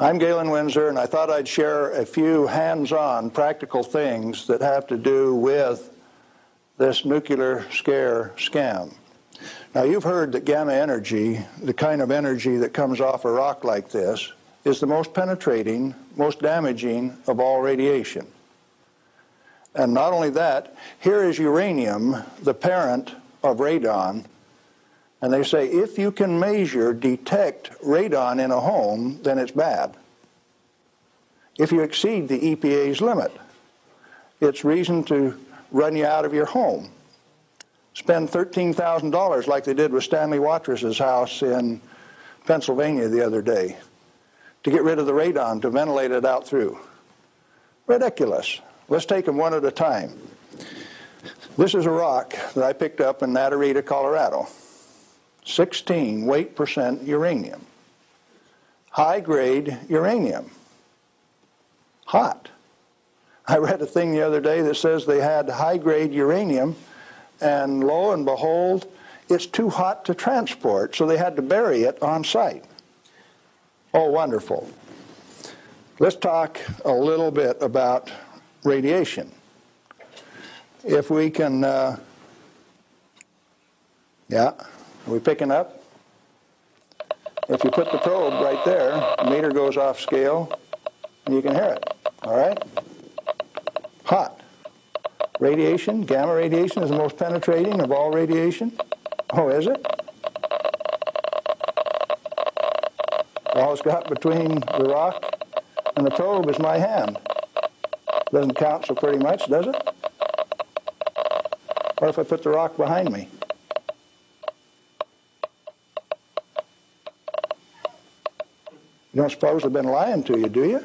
I'm Galen Winsor, and I thought I'd share a few hands-on practical things that have to do with this nuclear scare scam. Now, you've heard that gamma energy, the kind of energy that comes off a rock like this, is the most penetrating, most damaging of all radiation. And not only that, here is uranium, the parent of radon, and they say if you can measure, detect radon in a home, then it's bad. If you exceed the EPA's limit, it's reason to run you out of your home. Spend $13,000 like they did with Stanley Watras' house in Pennsylvania the other day to get rid of the radon, to ventilate it out through. Ridiculous. Let's take them one at a time. This is a rock that I picked up in Naturita, Colorado. 16 weight percent uranium. High grade uranium. Hot. I read a thing the other day that says they had high grade uranium, and lo and behold, it's too hot to transport, so they had to bury it on site. Oh, wonderful. Let's talk a little bit about radiation. If we can, uh, yeah, are we picking up? If you put the probe right there, the meter goes off scale, and you can hear it, all right? Hot. Radiation, gamma radiation is the most penetrating of all radiation. Oh, is it? All it's got between the rock and the probe is my hand. Doesn't count so pretty much, does it? What if I put the rock behind me? You don't suppose they've been lying to you, do you?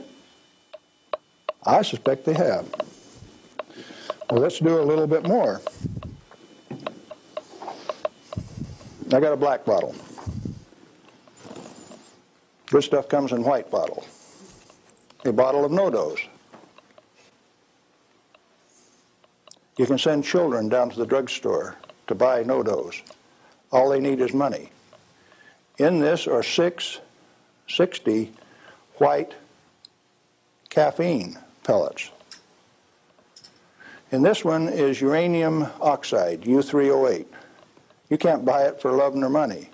I suspect they have. Well, let's do a little bit more. I got a black bottle. Good stuff comes in white bottle. A bottle of NoDoz. You can send children down to the drugstore to buy NoDoz. All they need is money. In this are six 60 white caffeine pellets. And this one is uranium oxide, U3O8. You can't buy it for love nor money.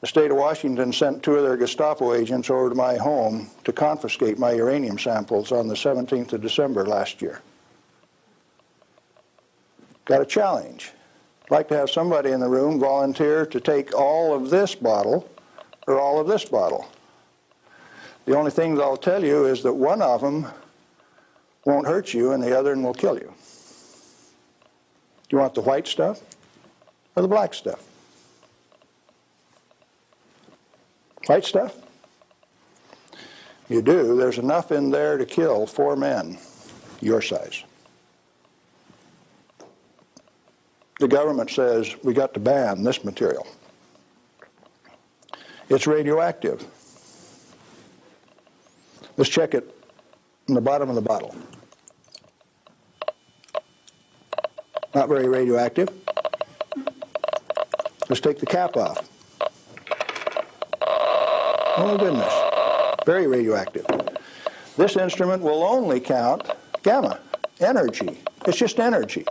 The state of Washington sent two of their Gestapo agents over to my home to confiscate my uranium samples on the 17th of December last year. Got a challenge. I'd like to have somebody in the room volunteer to take all of this bottle or all of this bottle. The only thing I'll tell you is that one of them won't hurt you and the other one will kill you. Do you want the white stuff or the black stuff? White stuff? You do. There's enough in there to kill four men your size. the government says we got to ban this material. It's radioactive. Let's check it in the bottom of the bottle. Not very radioactive. Let's take the cap off. Oh goodness, very radioactive. This instrument will only count gamma, energy. It's just energy.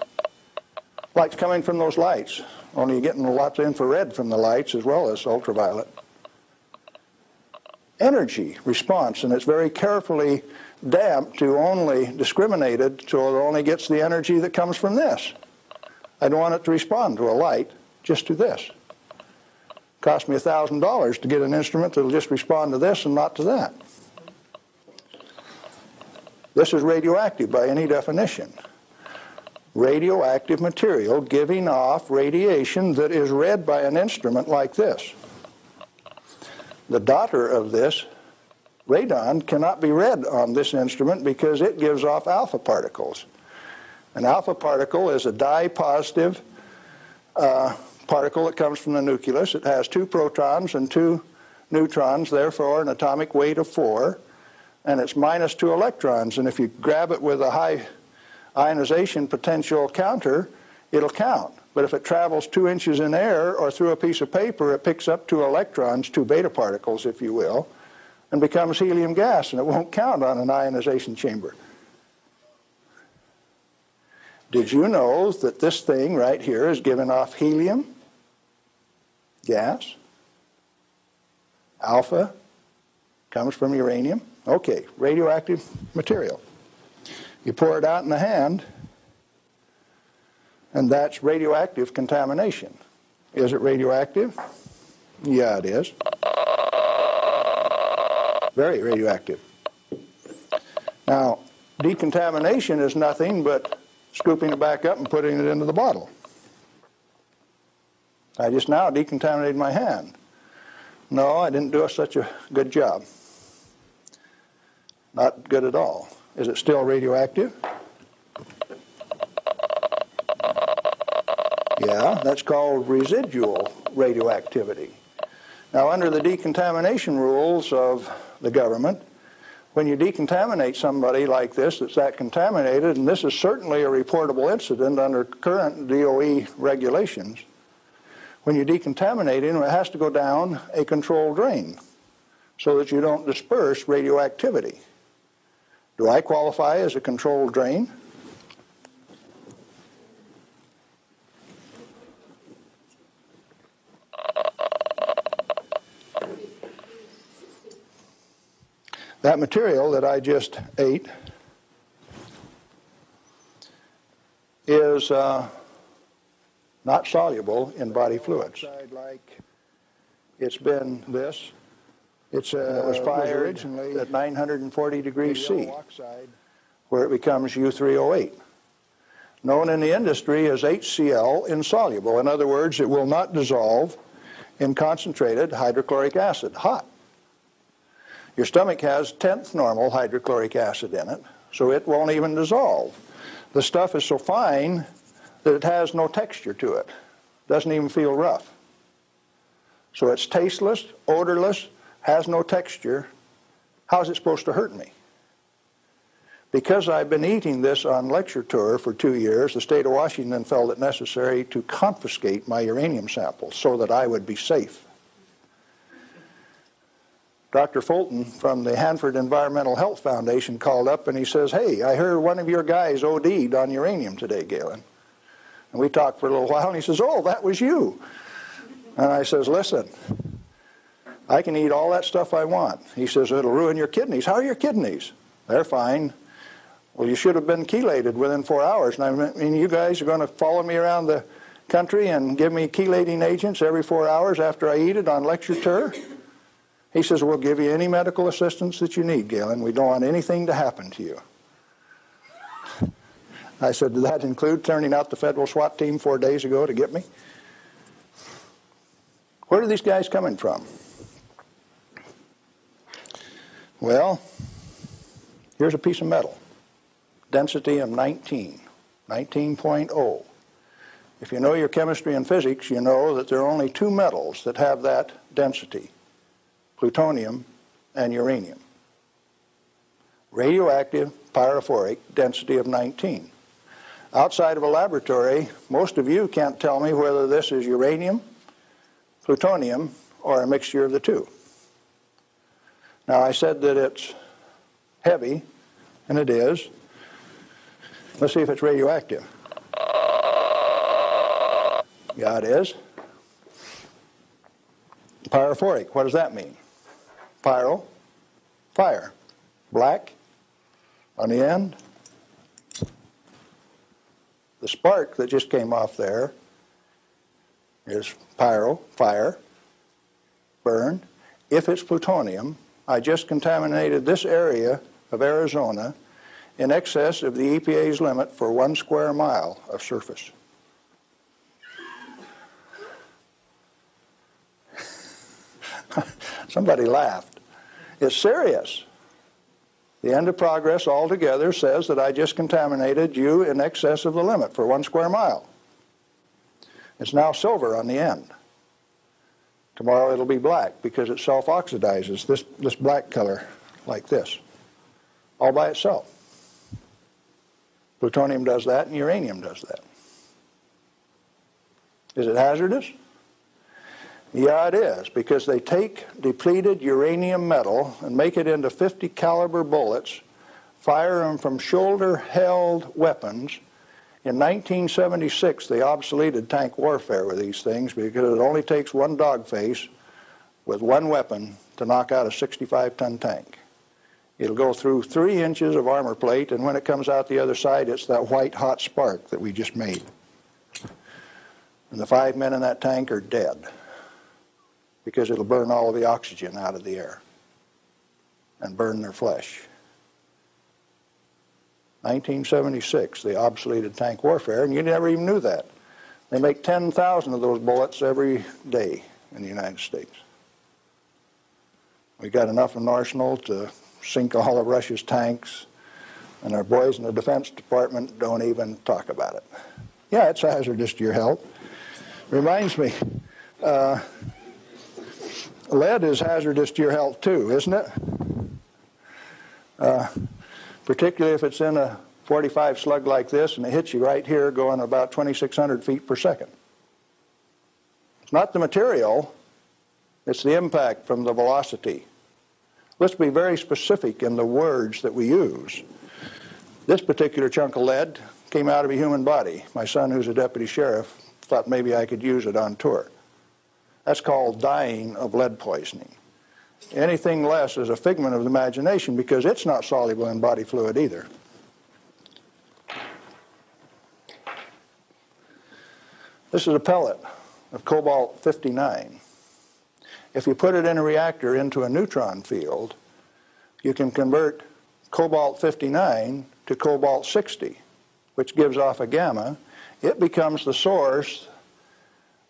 Light's coming from those lights, only you're getting lots of infrared from the lights as well as ultraviolet. Energy response, and it's very carefully damped to only discriminated so it only gets the energy that comes from this. I don't want it to respond to a light, just to this. Cost me $1,000 to get an instrument that'll just respond to this and not to that. This is radioactive by any definition radioactive material giving off radiation that is read by an instrument like this. The daughter of this, radon, cannot be read on this instrument because it gives off alpha particles. An alpha particle is a di-positive uh, particle that comes from the nucleus. It has two protons and two neutrons, therefore an atomic weight of four, and it's minus two electrons. And if you grab it with a high ionization potential counter, it'll count. But if it travels two inches in air or through a piece of paper, it picks up two electrons, two beta particles, if you will, and becomes helium gas, and it won't count on an ionization chamber. Did you know that this thing right here is giving off helium gas? Alpha comes from uranium. Okay, radioactive material. You pour it out in the hand, and that's radioactive contamination. Is it radioactive? Yeah, it is. Very radioactive. Now, decontamination is nothing but scooping it back up and putting it into the bottle. I just now decontaminated my hand. No, I didn't do such a good job. Not good at all. Is it still radioactive? Yeah, that's called residual radioactivity. Now, under the decontamination rules of the government, when you decontaminate somebody like this that's that contaminated, and this is certainly a reportable incident under current DOE regulations, when you decontaminate him, it has to go down a controlled drain so that you don't disperse radioactivity. Do I qualify as a controlled drain? That material that I just ate is uh, not soluble in body fluids. Like it's been this. It's uh, it was fired originally at 940 degrees C, where it becomes U3O8, known in the industry as HCl insoluble. In other words, it will not dissolve in concentrated hydrochloric acid, hot. Your stomach has tenth normal hydrochloric acid in it, so it won't even dissolve. The stuff is so fine that it has no texture to it. Doesn't even feel rough. So it's tasteless, odorless, has no texture. How is it supposed to hurt me? Because I've been eating this on lecture tour for two years, the state of Washington felt it necessary to confiscate my uranium samples so that I would be safe. Dr. Fulton from the Hanford Environmental Health Foundation called up and he says, Hey, I heard one of your guys OD'd on uranium today, Galen. And we talked for a little while, and he says, Oh, that was you. And I says, Listen, I can eat all that stuff I want. He says, It'll ruin your kidneys. How are your kidneys? They're fine. Well, you should have been chelated within four hours. And I mean, you guys are going to follow me around the country and give me chelating agents every four hours after I eat it on lecture tour? He says, We'll give you any medical assistance that you need, Galen. We don't want anything to happen to you. I said, Did that include turning out the federal SWAT team four days ago to get me? Where are these guys coming from? Well, here's a piece of metal. Density of 19, 19.0. If you know your chemistry and physics, you know that there are only two metals that have that density plutonium and uranium. Radioactive pyrophoric density of 19. Outside of a laboratory, most of you can't tell me whether this is uranium, plutonium, or a mixture of the two. Now, I said that it's heavy, and it is. Let's see if it's radioactive. Yeah, it is. Pyrophoric, what does that mean? Pyro, fire. Black on the end, the spark that just came off there is pyro, fire, burn. If it's plutonium, I just contaminated this area of Arizona in excess of the EPA's limit for one square mile of surface. Somebody laughed. It's serious. The end of progress altogether says that I just contaminated you in excess of the limit for one square mile. It's now silver on the end. Tomorrow it'll be black because it self-oxidizes, this, this black color, like this, all by itself. Plutonium does that and uranium does that. Is it hazardous? Yeah, it is, because they take depleted uranium metal and make it into 50 caliber bullets, fire them from shoulder-held weapons. In 1976, they obsoleted tank warfare with these things because it only takes one dog face with one weapon to knock out a 65-ton tank. It'll go through three inches of armor plate, and when it comes out the other side, it's that white hot spark that we just made. And the five men in that tank are dead because it'll burn all of the oxygen out of the air and burn their flesh. 1976, they obsoleted tank warfare, and you never even knew that. They make 10,000 of those bullets every day in the United States. We got enough in arsenal to sink all of Russia's tanks, and our boys in the Defense Department don't even talk about it. Yeah, it's hazardous to your health. Reminds me, uh, lead is hazardous to your health too, isn't it? Uh, particularly if it's in a 45 slug like this and it hits you right here going about 2,600 feet per second. It's not the material, it's the impact from the velocity. Let's be very specific in the words that we use. This particular chunk of lead came out of a human body. My son, who's a deputy sheriff, thought maybe I could use it on tour. That's called dying of lead poisoning. Anything less is a figment of the imagination because it's not soluble in body fluid either. This is a pellet of cobalt 59. If you put it in a reactor into a neutron field, you can convert cobalt 59 to cobalt 60, which gives off a gamma. It becomes the source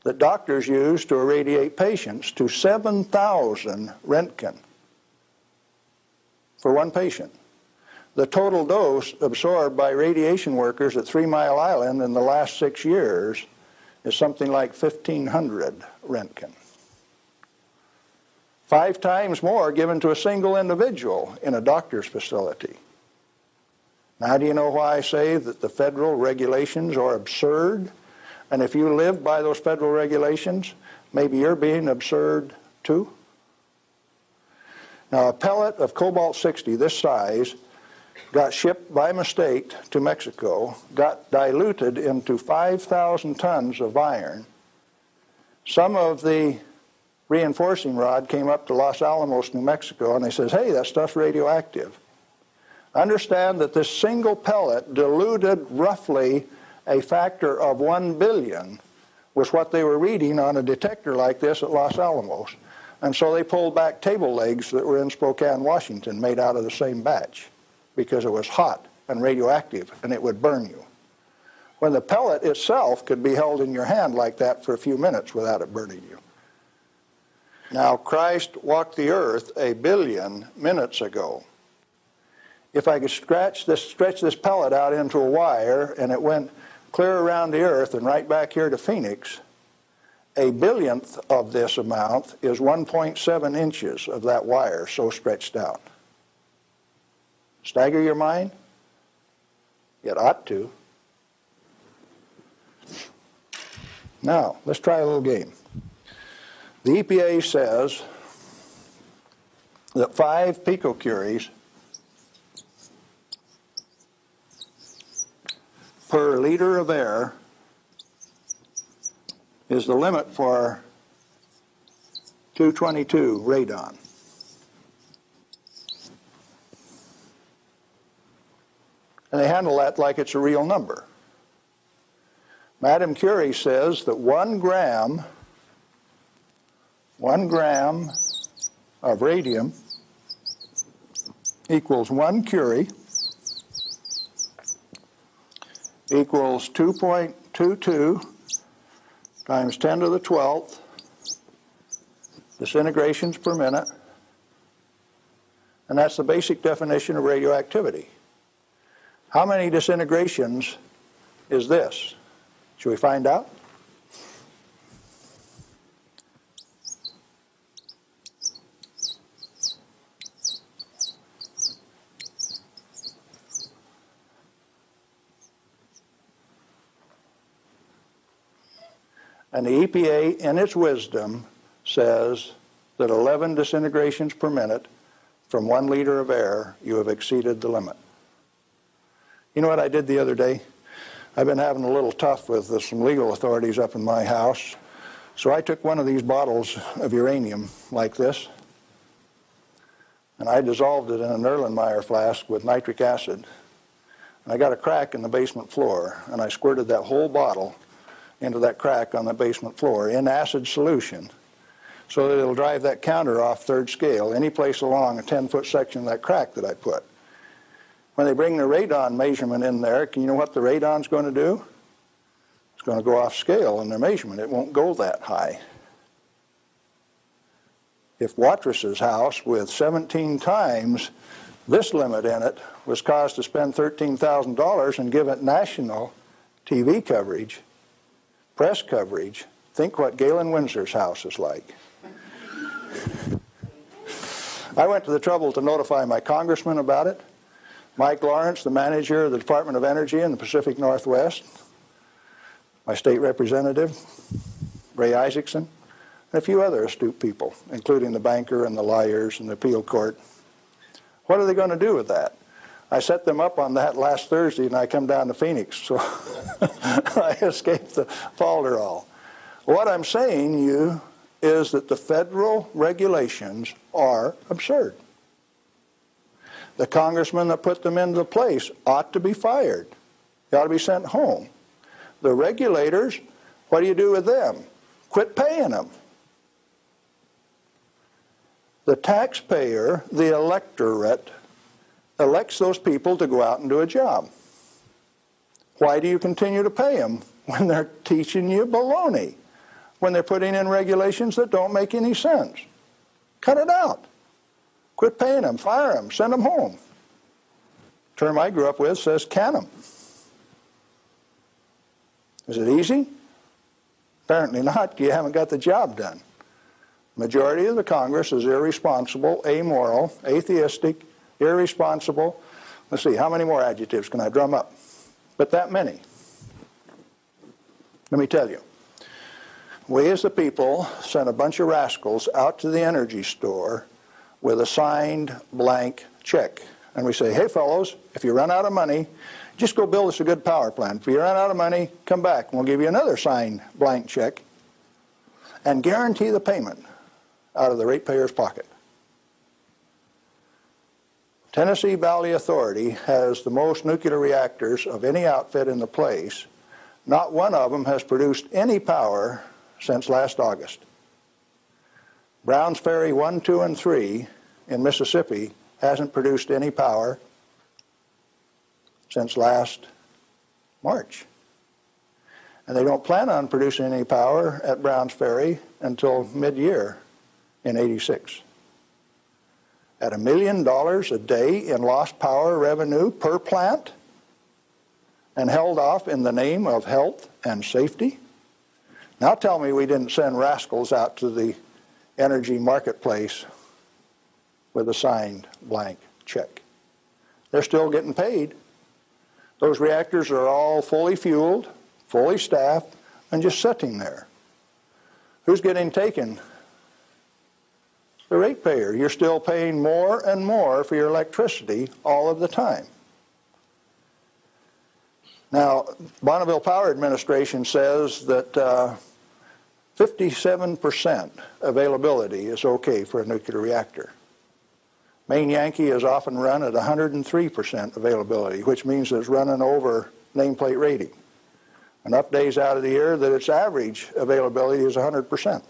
that doctors use to irradiate patients to 7,000 roentgen for one patient. The total dose absorbed by radiation workers at Three Mile Island in the last six years is something like 1,500 roentgen. Five times more given to a single individual in a doctor's facility. Now, do you know why I say that the federal regulations are absurd? And if you live by those federal regulations, maybe you're being absurd too. Now, a pellet of cobalt 60 this size got shipped by mistake to Mexico, got diluted into 5,000 tons of iron. Some of the reinforcing rod came up to Los Alamos, New Mexico, and they says, hey, that stuff's radioactive. Understand that this single pellet diluted roughly a factor of 1 billion was what they were reading on a detector like this at Los Alamos. And so they pulled back table legs that were in Spokane, Washington, made out of the same batch because it was hot and radioactive and it would burn you. When the pellet itself could be held in your hand like that for a few minutes without it burning you. Now, Christ walked the earth a billion minutes ago. If I could stretch this, stretch this pellet out into a wire and it went clear around the earth and right back here to Phoenix, a billionth of this amount is 1.7 inches of that wire so stretched out. Stagger your mind? It ought to. Now, let's try a little game. The EPA says that five picocuries per liter of air is the limit for 222 radon. And they handle that like it's a real number. Madame Curie says that one gram, one gram of radium equals one Curie equals 2.22 times 10 to the 12th disintegrations per minute. And that's the basic definition of radioactivity. How many disintegrations is this? Should we find out? And the EPA, in its wisdom, says that 11 disintegrations per minute from one liter of air, you have exceeded the limit. You know what I did the other day? I've been having a little tough with some legal authorities up in my house. So I took one of these bottles of uranium like this, and I dissolved it in an Erlenmeyer flask with nitric acid. And I got a crack in the basement floor, and I squirted that whole bottle into that crack on the basement floor in acid solution so that it'll drive that counter off third scale any place along a 10-foot section of that crack that I put. When they bring the radon measurement in there, can you know what the radon's going to do? It's going to go off scale in their measurement. It won't go that high. If Watras's house with 17 times this limit in it was caused to spend $13,000 and give it national TV coverage, press coverage, think what Galen Winsor's house is like. I went to the trouble to notify my congressman about it. Mike Lawrence, the manager of the Department of Energy in the Pacific Northwest, my state representative, Ray Isaacson, and a few other astute people, including the banker and the lawyers and the appeal court. What are they going to do with that? I set them up on that last Thursday and I come down to Phoenix, so I escaped the falderall. What I'm saying you is that the federal regulations are absurd. The congressman that put them into place ought to be fired. They ought to be sent home. The regulators, what do you do with them? Quit paying them. The taxpayer, the electorate, elects those people to go out and do a job. Why do you continue to pay them when they're teaching you baloney? When they're putting in regulations that don't make any sense? Cut it out. Quit paying them, fire them, send them home. term I grew up with says can them. Is it easy? Apparently not. You haven't got the job done. Majority of the Congress is irresponsible, amoral, atheistic, irresponsible. Let's see, how many more adjectives can I drum up? But that many. Let me tell you. We as the people sent a bunch of rascals out to the energy store with a signed blank check. And we say, hey fellows, if you run out of money, just go build us a good power plant. If you run out of money, come back and we'll give you another signed blank check and guarantee the payment out of the ratepayer's pocket. Tennessee Valley Authority has the most nuclear reactors of any outfit in the place. Not one of them has produced any power since last August. Browns Ferry 1, 2, and 3 in Mississippi hasn't produced any power since last March. And they don't plan on producing any power at Browns Ferry until mid-year in 86. At a million dollars a day in lost power revenue per plant and held off in the name of health and safety? Now tell me we didn't send rascals out to the energy marketplace with a signed blank check. They're still getting paid. Those reactors are all fully fueled, fully staffed, and just sitting there. Who's getting taken? The ratepayer. You're still paying more and more for your electricity all of the time. Now, Bonneville Power Administration says that 57% uh, availability is okay for a nuclear reactor. Maine Yankee is often run at 103% availability, which means it's running over nameplate rating. Enough days out of the year that its average availability is 100%.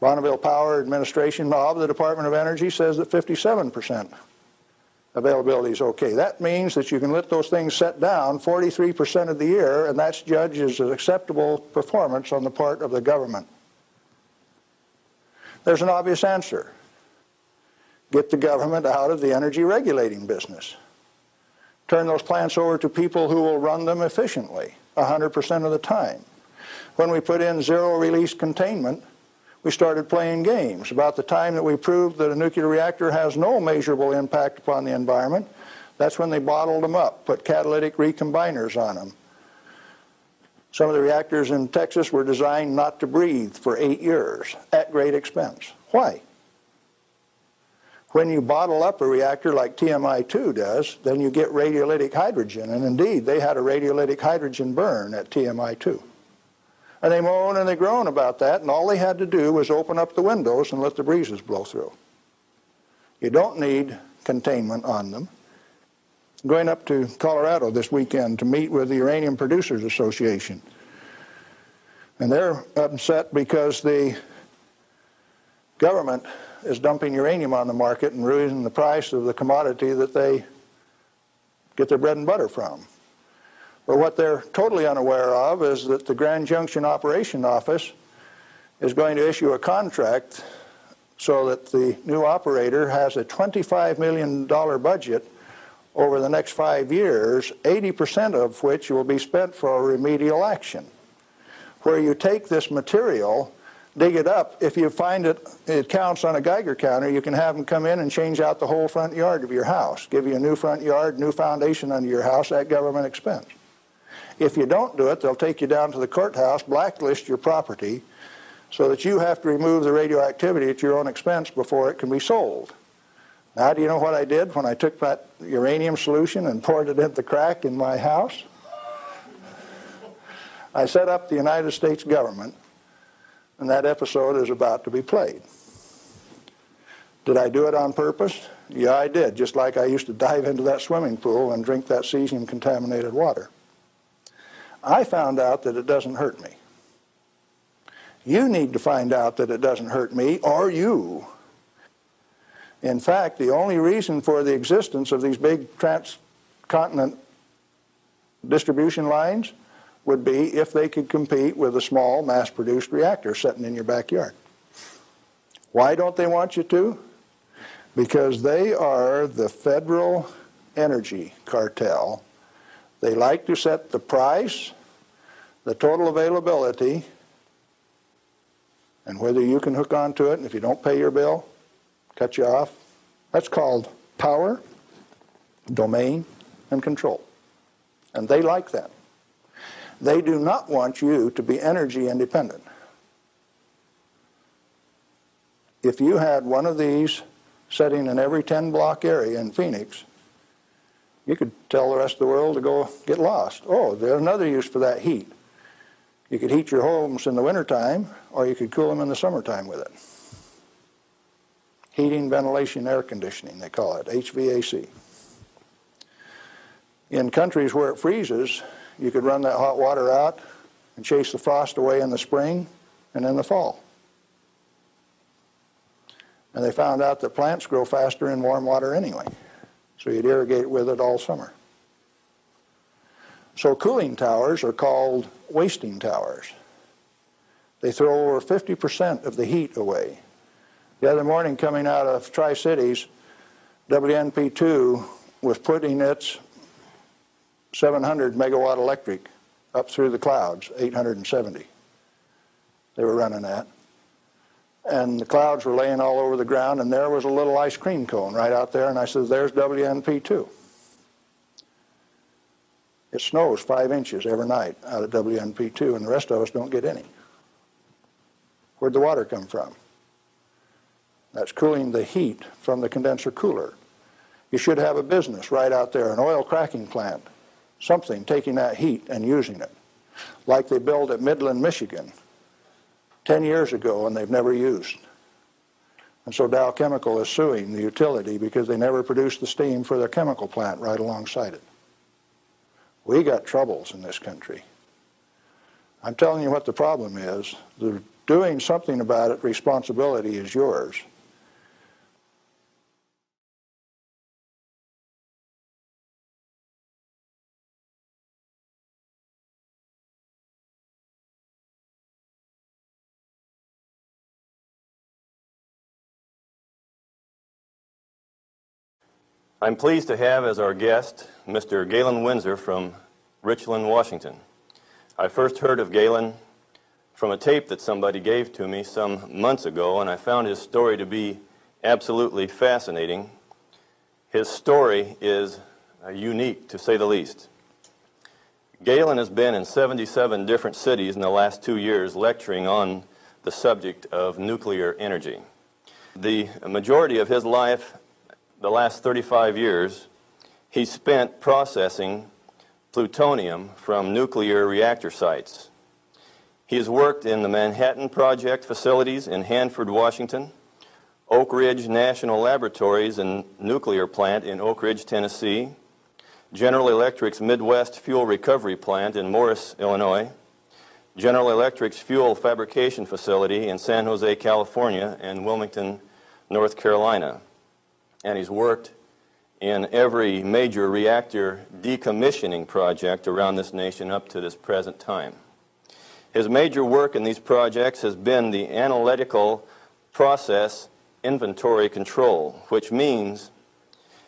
Bonneville Power Administration of the Department of Energy says that 57% availability is okay. That means that you can let those things set down 43% of the year, and that's judged as an acceptable performance on the part of the government. There's an obvious answer get the government out of the energy regulating business. Turn those plants over to people who will run them efficiently 100% of the time. When we put in zero release containment, we started playing games. About the time that we proved that a nuclear reactor has no measurable impact upon the environment, that's when they bottled them up, put catalytic recombiners on them. Some of the reactors in Texas were designed not to breathe for eight years at great expense. Why? When you bottle up a reactor like TMI-2 does, then you get radiolytic hydrogen, and indeed they had a radiolytic hydrogen burn at TMI-2. And they moan and they groan about that, and all they had to do was open up the windows and let the breezes blow through. You don't need containment on them. Going up to Colorado this weekend to meet with the Uranium Producers Association. And they're upset because the government is dumping uranium on the market and raising the price of the commodity that they get their bread and butter from. But what they're totally unaware of is that the Grand Junction Operation Office is going to issue a contract so that the new operator has a $25 million budget over the next five years, 80% of which will be spent for remedial action, where you take this material dig it up. If you find it, it counts on a Geiger counter, you can have them come in and change out the whole front yard of your house, give you a new front yard, new foundation under your house at government expense. If you don't do it, they'll take you down to the courthouse, blacklist your property, so that you have to remove the radioactivity at your own expense before it can be sold. Now, do you know what I did when I took that uranium solution and poured it into the crack in my house? I set up the United States government and that episode is about to be played. Did I do it on purpose? Yeah, I did, just like I used to dive into that swimming pool and drink that cesium contaminated water. I found out that it doesn't hurt me. You need to find out that it doesn't hurt me or you. In fact, the only reason for the existence of these big transcontinent distribution lines would be if they could compete with a small mass-produced reactor sitting in your backyard. Why don't they want you to? Because they are the federal energy cartel. They like to set the price, the total availability, and whether you can hook onto it, and if you don't pay your bill, cut you off. That's called power, domain, and control. And they like that. They do not want you to be energy independent. If you had one of these setting in every 10 block area in Phoenix, you could tell the rest of the world to go get lost. Oh, there's another use for that heat. You could heat your homes in the wintertime, or you could cool them in the summertime with it. Heating, ventilation, air conditioning, they call it, HVAC. In countries where it freezes, you could run that hot water out and chase the frost away in the spring and in the fall. And they found out that plants grow faster in warm water anyway. So you'd irrigate with it all summer. So cooling towers are called wasting towers. They throw over 50% of the heat away. The other morning coming out of Tri-Cities, WNP2 was putting its 700 megawatt electric up through the clouds, 870. They were running that. And the clouds were laying all over the ground, and there was a little ice cream cone right out there, and I said, there's WNP2. It snows five inches every night out of WNP2, and the rest of us don't get any. Where'd the water come from? That's cooling the heat from the condenser cooler. You should have a business right out there, an oil cracking plant, something, taking that heat and using it, like they built at Midland, Michigan, 10 years ago and they've never used. And so Dow Chemical is suing the utility because they never produced the steam for their chemical plant right alongside it. We got troubles in this country. I'm telling you what the problem is. The doing something about it, responsibility is yours. I'm pleased to have as our guest Mr. Galen Winsor from Richland, Washington. I first heard of Galen from a tape that somebody gave to me some months ago, and I found his story to be absolutely fascinating. His story is uh, unique, to say the least. Galen has been in 77 different cities in the last two years lecturing on the subject of nuclear energy. The majority of his life, the last 35 years, he spent processing plutonium from nuclear reactor sites. He has worked in the Manhattan Project facilities in Hanford, Washington, Oak Ridge National Laboratories and Nuclear Plant in Oak Ridge, Tennessee, General Electric's Midwest Fuel Recovery Plant in Morris, Illinois, General Electric's Fuel Fabrication Facility in San Jose, California, and Wilmington, North Carolina. And he's worked in every major reactor decommissioning project around this nation up to this present time. His major work in these projects has been the analytical process inventory control, which means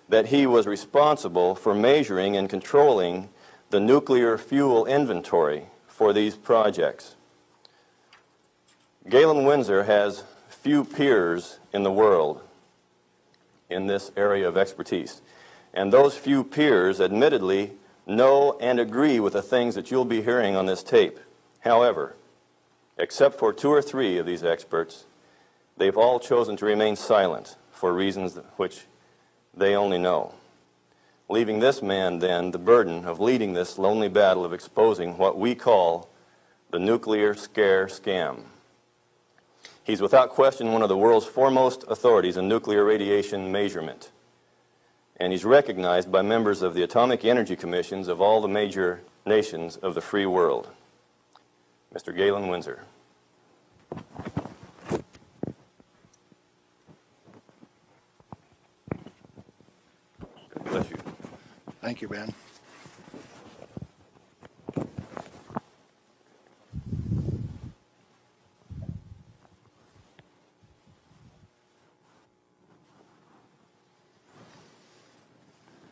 that he was responsible for measuring and controlling the nuclear fuel inventory for these projects. Galen Winsor has few peers in the world in this area of expertise. And those few peers, admittedly, know and agree with the things that you'll be hearing on this tape. However, except for two or three of these experts, They've all chosen to remain silent for reasons which they only know, leaving this man then the burden of leading this lonely battle of exposing what we call the nuclear scare scam. He's without question one of the world's foremost authorities in nuclear radiation measurement. And he's recognized by members of the Atomic Energy Commissions of all the major nations of the free world. Mr. Galen Winsor. Bless you. Thank you, Ben.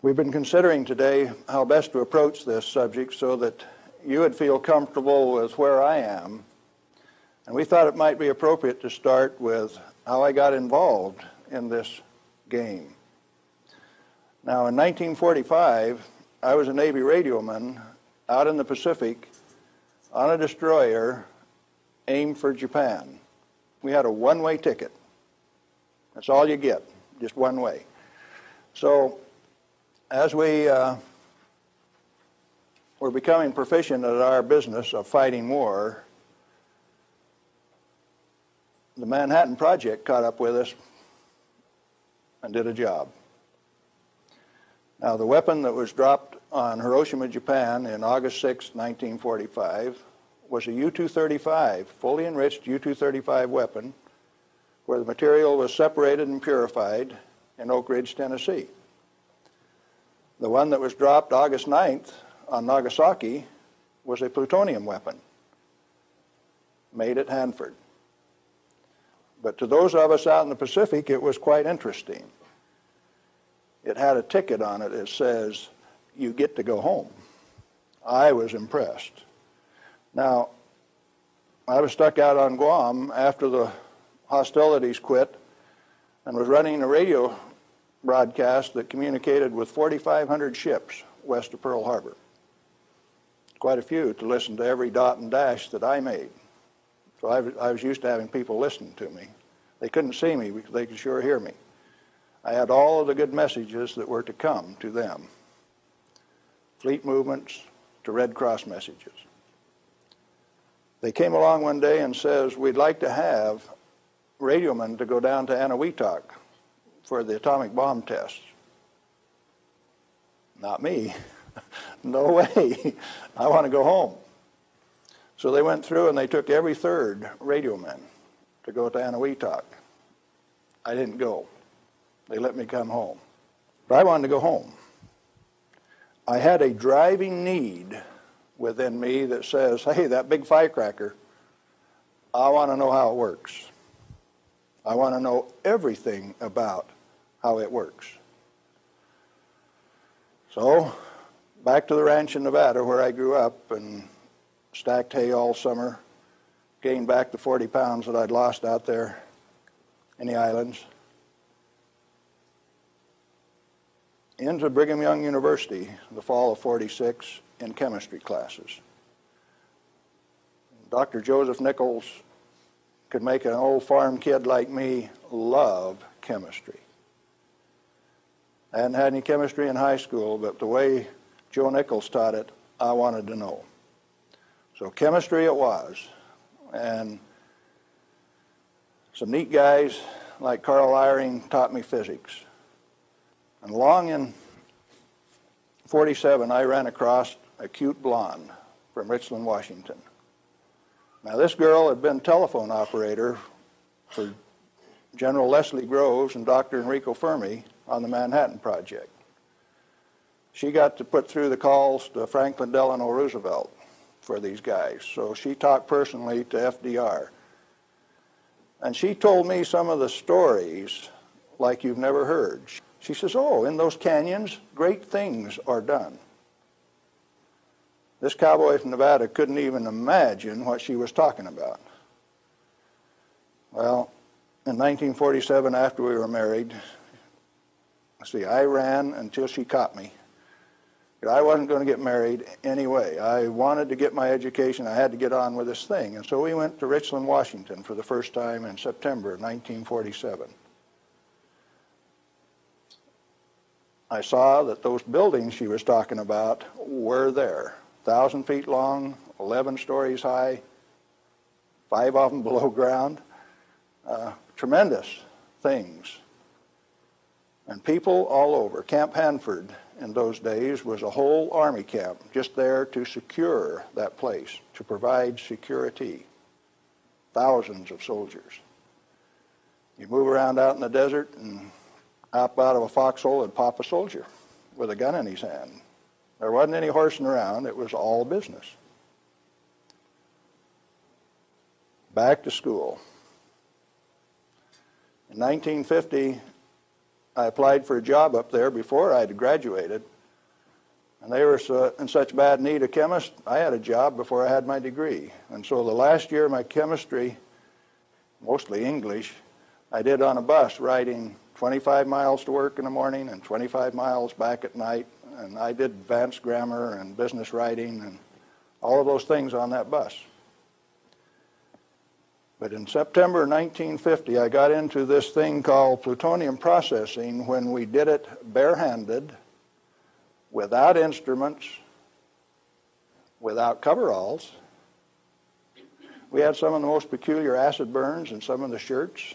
We've been considering today how best to approach this subject so that you would feel comfortable with where I am. And we thought it might be appropriate to start with how I got involved in this game. Now, in 1945, I was a Navy radioman out in the Pacific on a destroyer aimed for Japan. We had a one way ticket. That's all you get, just one way. So, as we uh, were becoming proficient at our business of fighting war, the Manhattan Project caught up with us and did a job. Now, the weapon that was dropped on Hiroshima, Japan in August 6, 1945, was a U 235, fully enriched U 235 weapon, where the material was separated and purified in Oak Ridge, Tennessee. The one that was dropped August 9th on Nagasaki was a plutonium weapon made at Hanford. But to those of us out in the Pacific, it was quite interesting it had a ticket on it that says, you get to go home. I was impressed. Now, I was stuck out on Guam after the hostilities quit and was running a radio broadcast that communicated with 4,500 ships west of Pearl Harbor. Quite a few to listen to every dot and dash that I made. So I was, I was used to having people listen to me. They couldn't see me because they could sure hear me. I had all of the good messages that were to come to them fleet movements to Red Cross messages. They came along one day and says, we'd like to have radiomen to go down to Eniwetok for the atomic bomb tests. Not me. no way. I want to go home. So they went through and they took every third radio man to go to Eniwetok. I didn't go. They let me come home. But I wanted to go home. I had a driving need within me that says, hey, that big firecracker, I want to know how it works. I want to know everything about how it works. So, back to the ranch in Nevada where I grew up and stacked hay all summer, gained back the 40 pounds that I'd lost out there in the islands. into Brigham Young University the fall of 46 in chemistry classes. Dr. Joseph Nichols could make an old farm kid like me love chemistry. I hadn't had any chemistry in high school, but the way Joe Nichols taught it, I wanted to know. So chemistry it was. And some neat guys like Carl Eyring taught me physics. And long in 47, I ran across a cute blonde from Richland, Washington. Now, this girl had been telephone operator for General Leslie Groves and Dr. Enrico Fermi on the Manhattan Project. She got to put through the calls to Franklin Delano Roosevelt for these guys. So she talked personally to FDR. And she told me some of the stories like you've never heard. She says, Oh, in those canyons, great things are done. This cowboy from Nevada couldn't even imagine what she was talking about. Well, in 1947, after we were married, see, I ran until she caught me. I wasn't going to get married anyway. I wanted to get my education. I had to get on with this thing. And so we went to Richland, Washington for the first time in September 1947. I saw that those buildings she was talking about were there. 1,000 feet long, 11 stories high, five of them below ground. Uh, tremendous things. And people all over. Camp Hanford in those days was a whole army camp just there to secure that place, to provide security. Thousands of soldiers. You move around out in the desert and hop out of a foxhole and pop a soldier with a gun in his hand. There wasn't any horsing around, it was all business. Back to school. In 1950, I applied for a job up there before I had graduated, and they were so, in such bad need of chemists, I had a job before I had my degree. And so the last year of my chemistry, mostly English, I did on a bus riding 25 miles to work in the morning and 25 miles back at night. And I did advanced grammar and business writing and all of those things on that bus. But in September 1950, I got into this thing called plutonium processing when we did it barehanded, without instruments, without coveralls. We had some of the most peculiar acid burns in some of the shirts.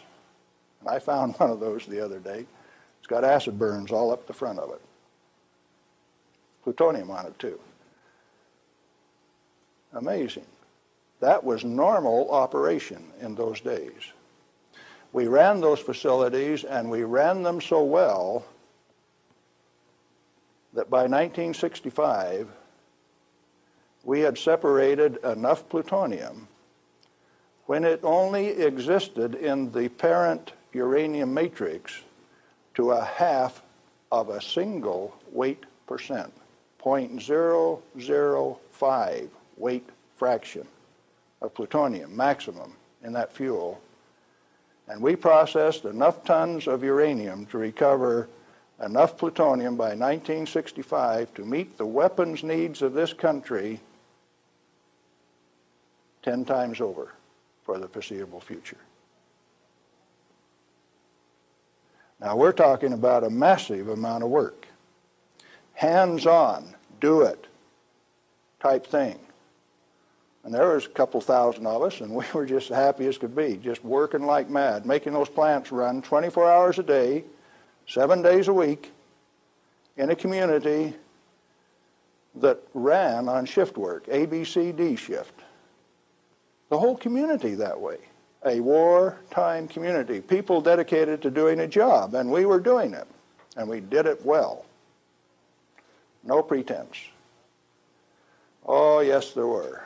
And I found one of those the other day. It's got acid burns all up the front of it. Plutonium on it, too. Amazing. That was normal operation in those days. We ran those facilities and we ran them so well that by 1965 we had separated enough plutonium when it only existed in the parent uranium matrix to a half of a single weight percent, 0.005 weight fraction of plutonium, maximum, in that fuel. And we processed enough tons of uranium to recover enough plutonium by 1965 to meet the weapons needs of this country 10 times over for the foreseeable future. Now we're talking about a massive amount of work. Hands on, do it type thing. And there was a couple thousand of us, and we were just as happy as could be, just working like mad, making those plants run 24 hours a day, seven days a week, in a community that ran on shift work, A, B, C, D shift. The whole community that way. A wartime community, people dedicated to doing a job, and we were doing it, and we did it well. No pretense. Oh, yes, there were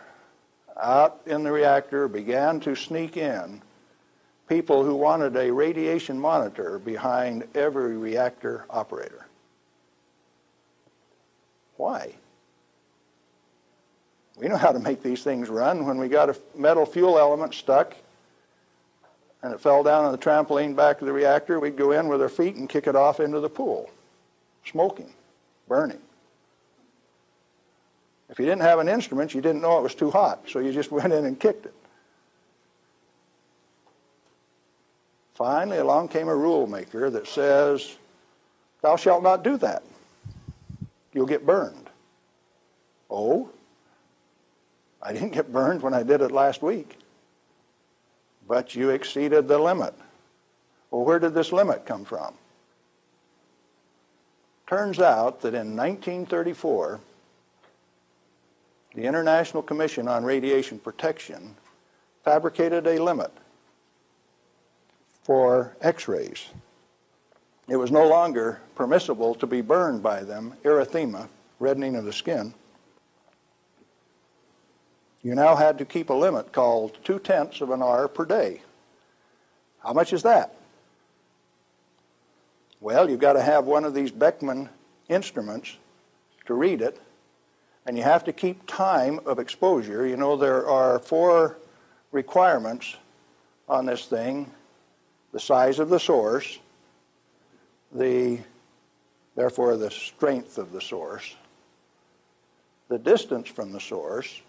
out in the reactor began to sneak in people who wanted a radiation monitor behind every reactor operator. Why? We know how to make these things run. When we got a metal fuel element stuck and it fell down on the trampoline back of the reactor, we'd go in with our feet and kick it off into the pool, smoking, burning. If you didn't have an instrument, you didn't know it was too hot, so you just went in and kicked it. Finally, along came a rule maker that says, Thou shalt not do that. You'll get burned. Oh? I didn't get burned when I did it last week. But you exceeded the limit. Well, where did this limit come from? Turns out that in 1934, the International Commission on Radiation Protection fabricated a limit for x-rays. It was no longer permissible to be burned by them, erythema, reddening of the skin. You now had to keep a limit called two tenths of an hour per day. How much is that? Well, you've got to have one of these Beckman instruments to read it, and you have to keep time of exposure. You know, there are four requirements on this thing the size of the source, the therefore the strength of the source, the distance from the source,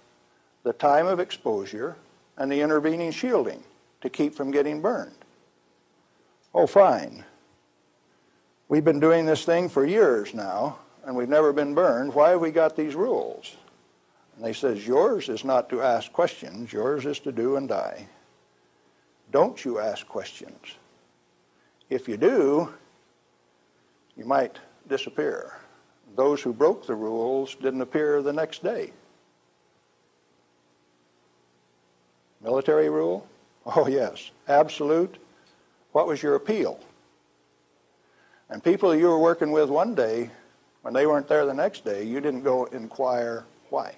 the time of exposure, and the intervening shielding to keep from getting burned. Oh, fine. We've been doing this thing for years now, and we've never been burned. Why have we got these rules? And they says, yours is not to ask questions, yours is to do and die. Don't you ask questions. If you do, you might disappear. Those who broke the rules didn't appear the next day. Military rule? Oh, yes. Absolute. What was your appeal? And people you were working with one day, when they weren't there the next day, you didn't go inquire why.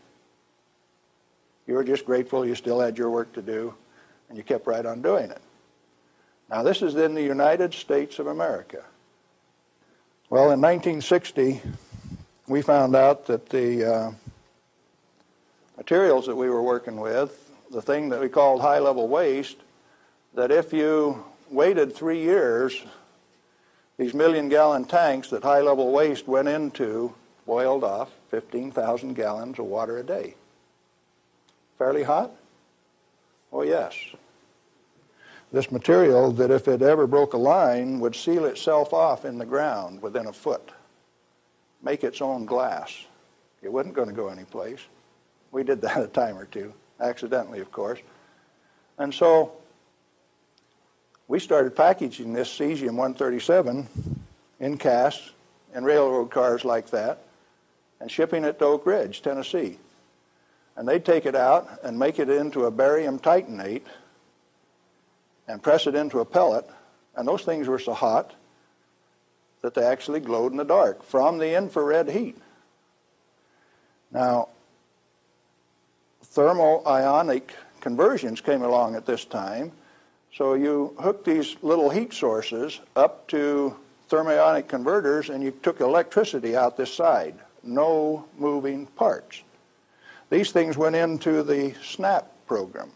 You were just grateful you still had your work to do, and you kept right on doing it. Now, this is in the United States of America. Well, in 1960, we found out that the uh, materials that we were working with, the thing that we called high level waste, that if you waited three years, these million gallon tanks that high level waste went into boiled off 15,000 gallons of water a day. Fairly hot? Oh, yes this material that if it ever broke a line would seal itself off in the ground within a foot, make its own glass. It wasn't going to go anyplace. We did that a time or two, accidentally, of course. And so we started packaging this cesium-137 in casts in railroad cars like that and shipping it to Oak Ridge, Tennessee. And they'd take it out and make it into a barium titanate and press it into a pellet, and those things were so hot that they actually glowed in the dark from the infrared heat. Now, thermionic conversions came along at this time, so you hooked these little heat sources up to thermionic converters and you took electricity out this side. No moving parts. These things went into the SNAP program.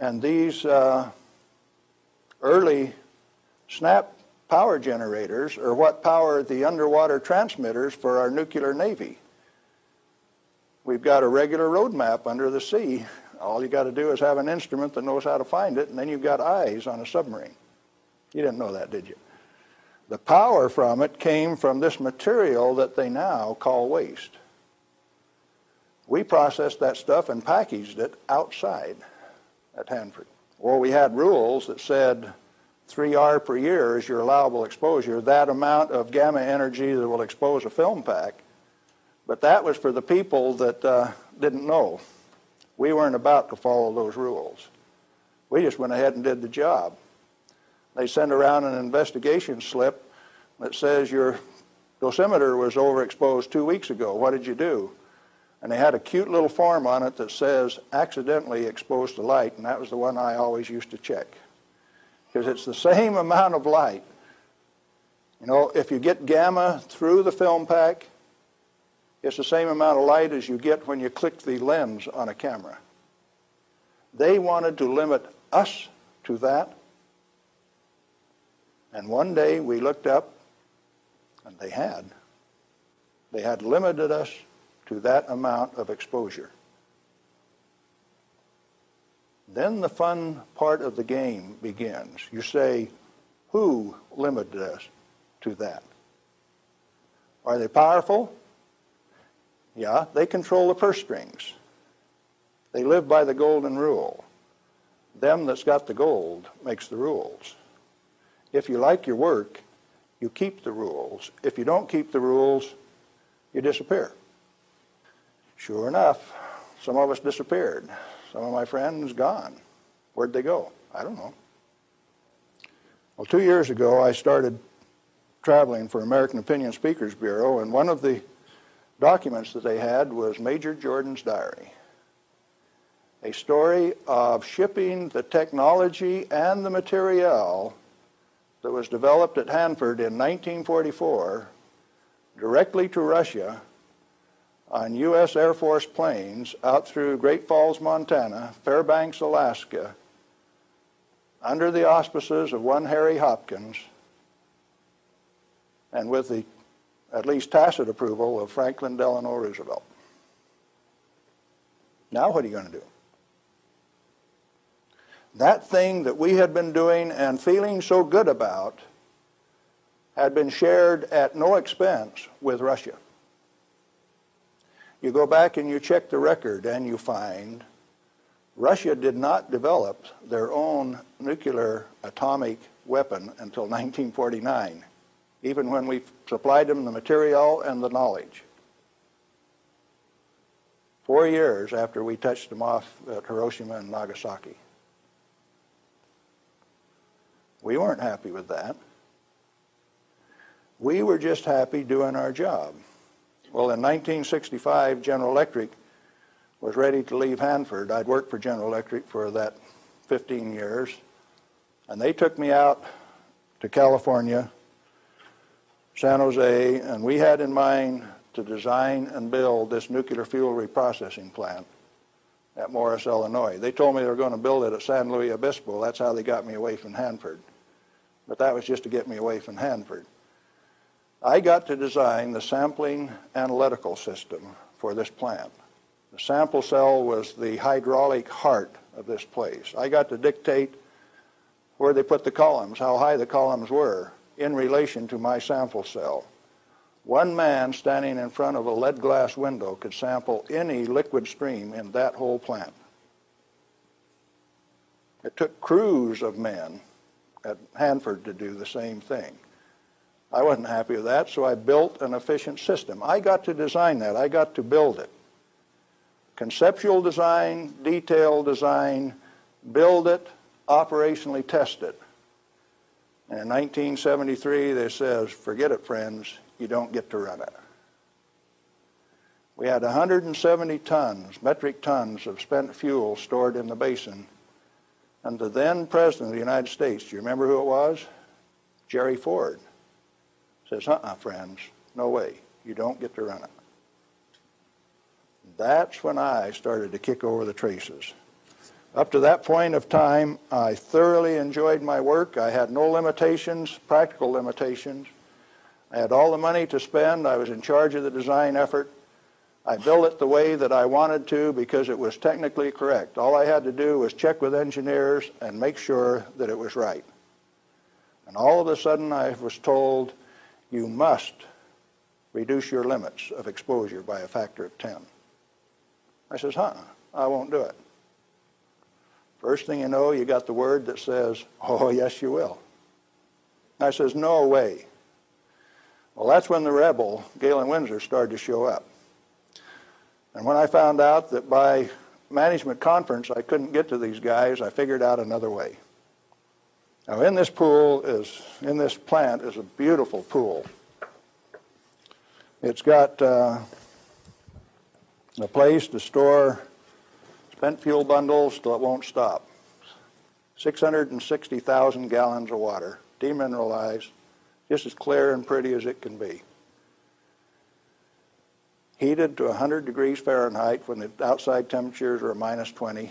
And these uh, early SNAP power generators are what power the underwater transmitters for our nuclear navy. We've got a regular road map under the sea. All you got to do is have an instrument that knows how to find it, and then you've got eyes on a submarine. You didn't know that, did you? The power from it came from this material that they now call waste. We processed that stuff and packaged it outside at Hanford. Well, we had rules that said 3R per year is your allowable exposure, that amount of gamma energy that will expose a film pack. But that was for the people that uh, didn't know. We weren't about to follow those rules. We just went ahead and did the job. They send around an investigation slip that says your dosimeter was overexposed two weeks ago. What did you do? And they had a cute little form on it that says accidentally exposed to light, and that was the one I always used to check. Because it's the same amount of light. You know, if you get gamma through the film pack, it's the same amount of light as you get when you click the lens on a camera. They wanted to limit us to that. And one day we looked up, and they had. They had limited us to that amount of exposure. Then the fun part of the game begins. You say, who limited us to that? Are they powerful? Yeah, they control the purse strings. They live by the golden rule. Them that's got the gold makes the rules. If you like your work, you keep the rules. If you don't keep the rules, you disappear. Sure enough, some of us disappeared. Some of my friends gone. Where'd they go? I don't know. Well, two years ago, I started traveling for American Opinion Speakers Bureau, and one of the documents that they had was Major Jordan's diary. A story of shipping the technology and the material that was developed at Hanford in 1944 directly to Russia on U.S. Air Force planes out through Great Falls, Montana, Fairbanks, Alaska, under the auspices of one Harry Hopkins, and with the at least tacit approval of Franklin Delano Roosevelt. Now, what are you going to do? That thing that we had been doing and feeling so good about had been shared at no expense with Russia. You go back and you check the record and you find Russia did not develop their own nuclear atomic weapon until 1949, even when we supplied them the material and the knowledge. Four years after we touched them off at Hiroshima and Nagasaki. We weren't happy with that. We were just happy doing our job. Well, in 1965, General Electric was ready to leave Hanford. I'd worked for General Electric for that 15 years, and they took me out to California, San Jose, and we had in mind to design and build this nuclear fuel reprocessing plant at Morris, Illinois. They told me they were going to build it at San Luis Obispo. That's how they got me away from Hanford. But that was just to get me away from Hanford. I got to design the sampling analytical system for this plant. The sample cell was the hydraulic heart of this place. I got to dictate where they put the columns, how high the columns were in relation to my sample cell. One man standing in front of a lead glass window could sample any liquid stream in that whole plant. It took crews of men at Hanford to do the same thing. I wasn't happy with that, so I built an efficient system. I got to design that. I got to build it. Conceptual design, detailed design, build it, operationally test it. And in 1973, they says, forget it, friends, you don't get to run it. We had 170 tons, metric tons of spent fuel stored in the basin. And the then President of the United States, do you remember who it was? Jerry Ford says, uh-uh, friends, no way. You don't get to run it. That's when I started to kick over the traces. Up to that point of time, I thoroughly enjoyed my work. I had no limitations, practical limitations. I had all the money to spend. I was in charge of the design effort. I built it the way that I wanted to because it was technically correct. All I had to do was check with engineers and make sure that it was right. And all of a sudden I was told, you must reduce your limits of exposure by a factor of 10. I says, huh, I won't do it. First thing you know, you got the word that says, oh, yes, you will. I says, no way. Well, that's when the rebel, Galen Winsor, started to show up. And when I found out that by management conference I couldn't get to these guys, I figured out another way. Now, in this pool is, in this plant is a beautiful pool. It's got uh, a place to store spent fuel bundles till it won't stop. 660,000 gallons of water, demineralized, just as clear and pretty as it can be. Heated to 100 degrees Fahrenheit when the outside temperatures are minus 20,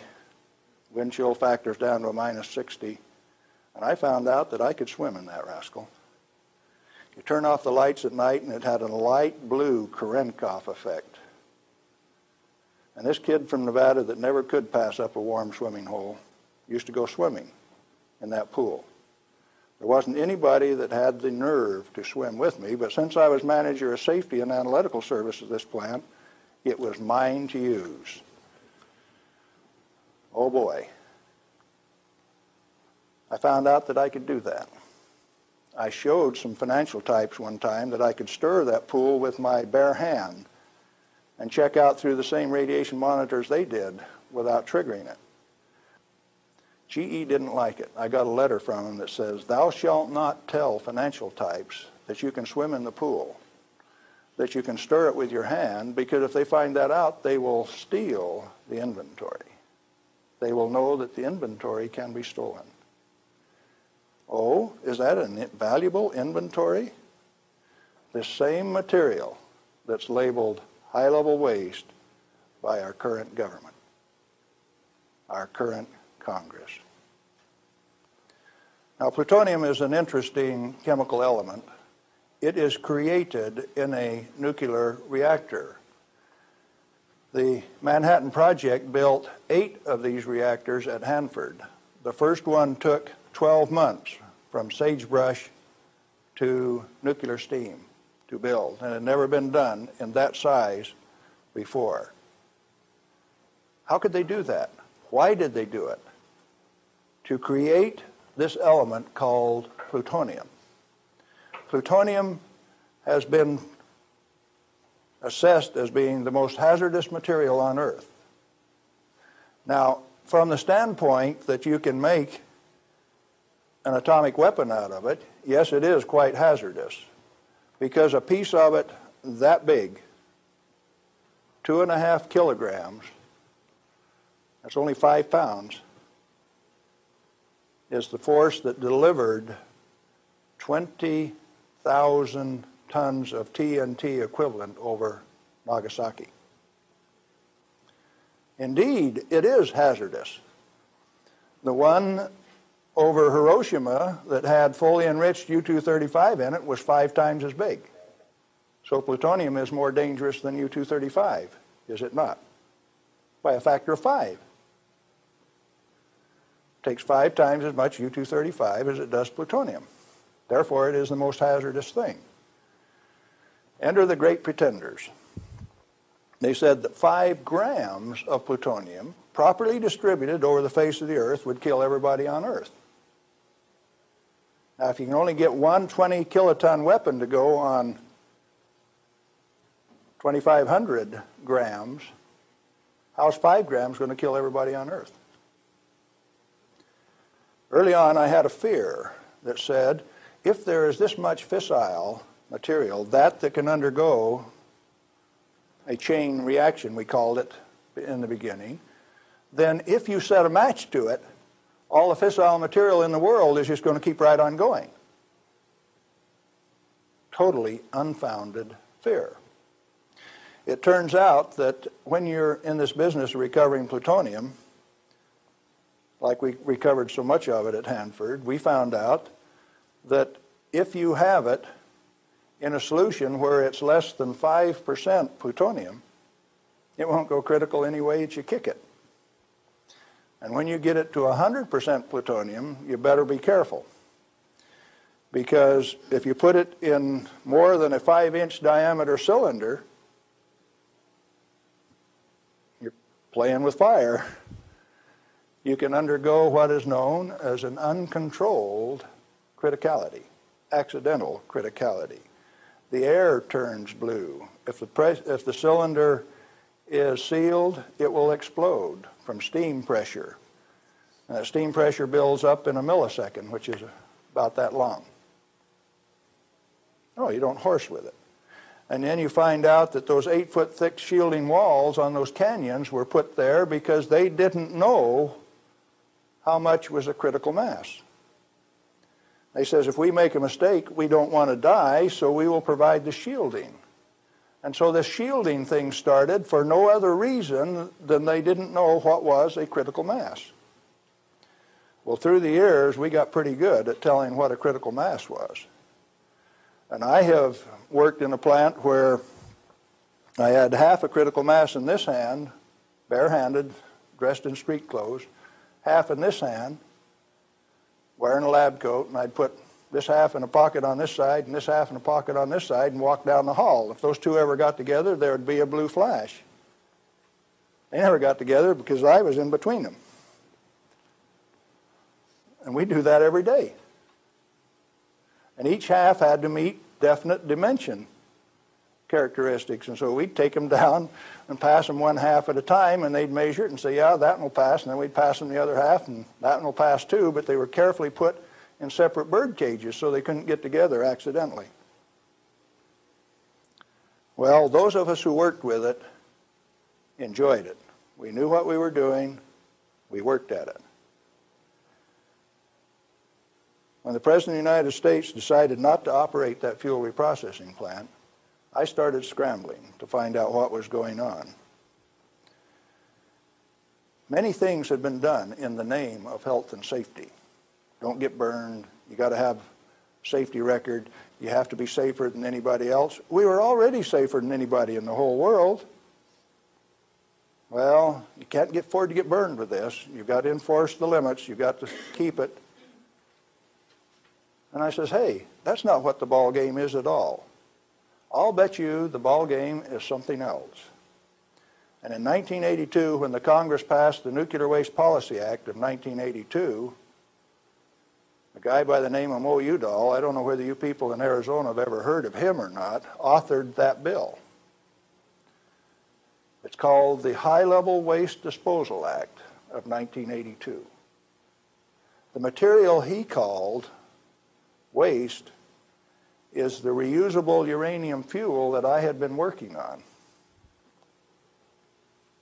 wind chill factors down to a minus 60, and I found out that I could swim in that rascal. You turn off the lights at night, and it had a light blue Cherenkov effect. And this kid from Nevada that never could pass up a warm swimming hole used to go swimming in that pool. There wasn't anybody that had the nerve to swim with me, but since I was manager of safety and analytical service at this plant, it was mine to use. Oh boy. I found out that I could do that. I showed some financial types one time that I could stir that pool with my bare hand and check out through the same radiation monitors they did without triggering it. GE didn't like it. I got a letter from them that says, Thou shalt not tell financial types that you can swim in the pool, that you can stir it with your hand, because if they find that out, they will steal the inventory. They will know that the inventory can be stolen. Oh, is that a valuable inventory? The same material that's labeled high level waste by our current government, our current Congress. Now, plutonium is an interesting chemical element. It is created in a nuclear reactor. The Manhattan Project built eight of these reactors at Hanford. The first one took 12 months from sagebrush to nuclear steam to build, and it had never been done in that size before. How could they do that? Why did they do it? To create this element called plutonium. Plutonium has been assessed as being the most hazardous material on Earth. Now, from the standpoint that you can make an atomic weapon out of it, yes, it is quite hazardous because a piece of it that big, two and a half kilograms, that's only five pounds, is the force that delivered 20,000 tons of TNT equivalent over Nagasaki. Indeed, it is hazardous. The one over Hiroshima that had fully enriched U-235 in it was five times as big. So plutonium is more dangerous than U-235, is it not? By a factor of five. It takes five times as much U-235 as it does plutonium. Therefore, it is the most hazardous thing. Enter the great pretenders. They said that five grams of plutonium, properly distributed over the face of the earth, would kill everybody on earth. Now, if you can only get one 20 kiloton weapon to go on 2,500 grams, how's five grams going to kill everybody on Earth? Early on, I had a fear that said, if there is this much fissile material, that that can undergo a chain reaction, we called it in the beginning, then if you set a match to it, all the fissile material in the world is just going to keep right on going. Totally unfounded fear. It turns out that when you're in this business of recovering plutonium, like we recovered so much of it at Hanford, we found out that if you have it in a solution where it's less than 5% plutonium, it won't go critical any way that you kick it. And when you get it to 100% plutonium, you better be careful. Because if you put it in more than a 5 inch diameter cylinder, you're playing with fire. You can undergo what is known as an uncontrolled criticality, accidental criticality. The air turns blue. If the, if the cylinder is sealed, it will explode from steam pressure. And that steam pressure builds up in a millisecond, which is about that long. Oh, you don't horse with it. And then you find out that those eight foot thick shielding walls on those canyons were put there because they didn't know how much was a critical mass. They says if we make a mistake, we don't want to die, so we will provide the shielding. And so this shielding thing started for no other reason than they didn't know what was a critical mass. Well, through the years, we got pretty good at telling what a critical mass was. And I have worked in a plant where I had half a critical mass in this hand barehanded, dressed in street clothes, half in this hand, wearing a lab coat, and I'd put this half in a pocket on this side and this half in a pocket on this side and walk down the hall. If those two ever got together, there would be a blue flash. They never got together because I was in between them. And we do that every day. And each half had to meet definite dimension characteristics. And so we'd take them down and pass them one half at a time, and they'd measure it and say, yeah, that one will pass. And then we'd pass them the other half, and that one will pass too. But they were carefully put in separate bird cages so they couldn't get together accidentally. Well, those of us who worked with it enjoyed it. We knew what we were doing. We worked at it. When the President of the United States decided not to operate that fuel reprocessing plant, I started scrambling to find out what was going on. Many things had been done in the name of health and safety. Don't get burned. You got to have safety record. You have to be safer than anybody else. We were already safer than anybody in the whole world. Well, you can't get afford to get burned with this. You've got to enforce the limits. You've got to keep it. And I says, hey, that's not what the ball game is at all. I'll bet you the ball game is something else. And in 1982, when the Congress passed the Nuclear Waste Policy Act of 1982, a guy by the name of Mo Udall, I don't know whether you people in Arizona have ever heard of him or not, authored that bill. It's called the High Level Waste Disposal Act of 1982. The material he called waste is the reusable uranium fuel that I had been working on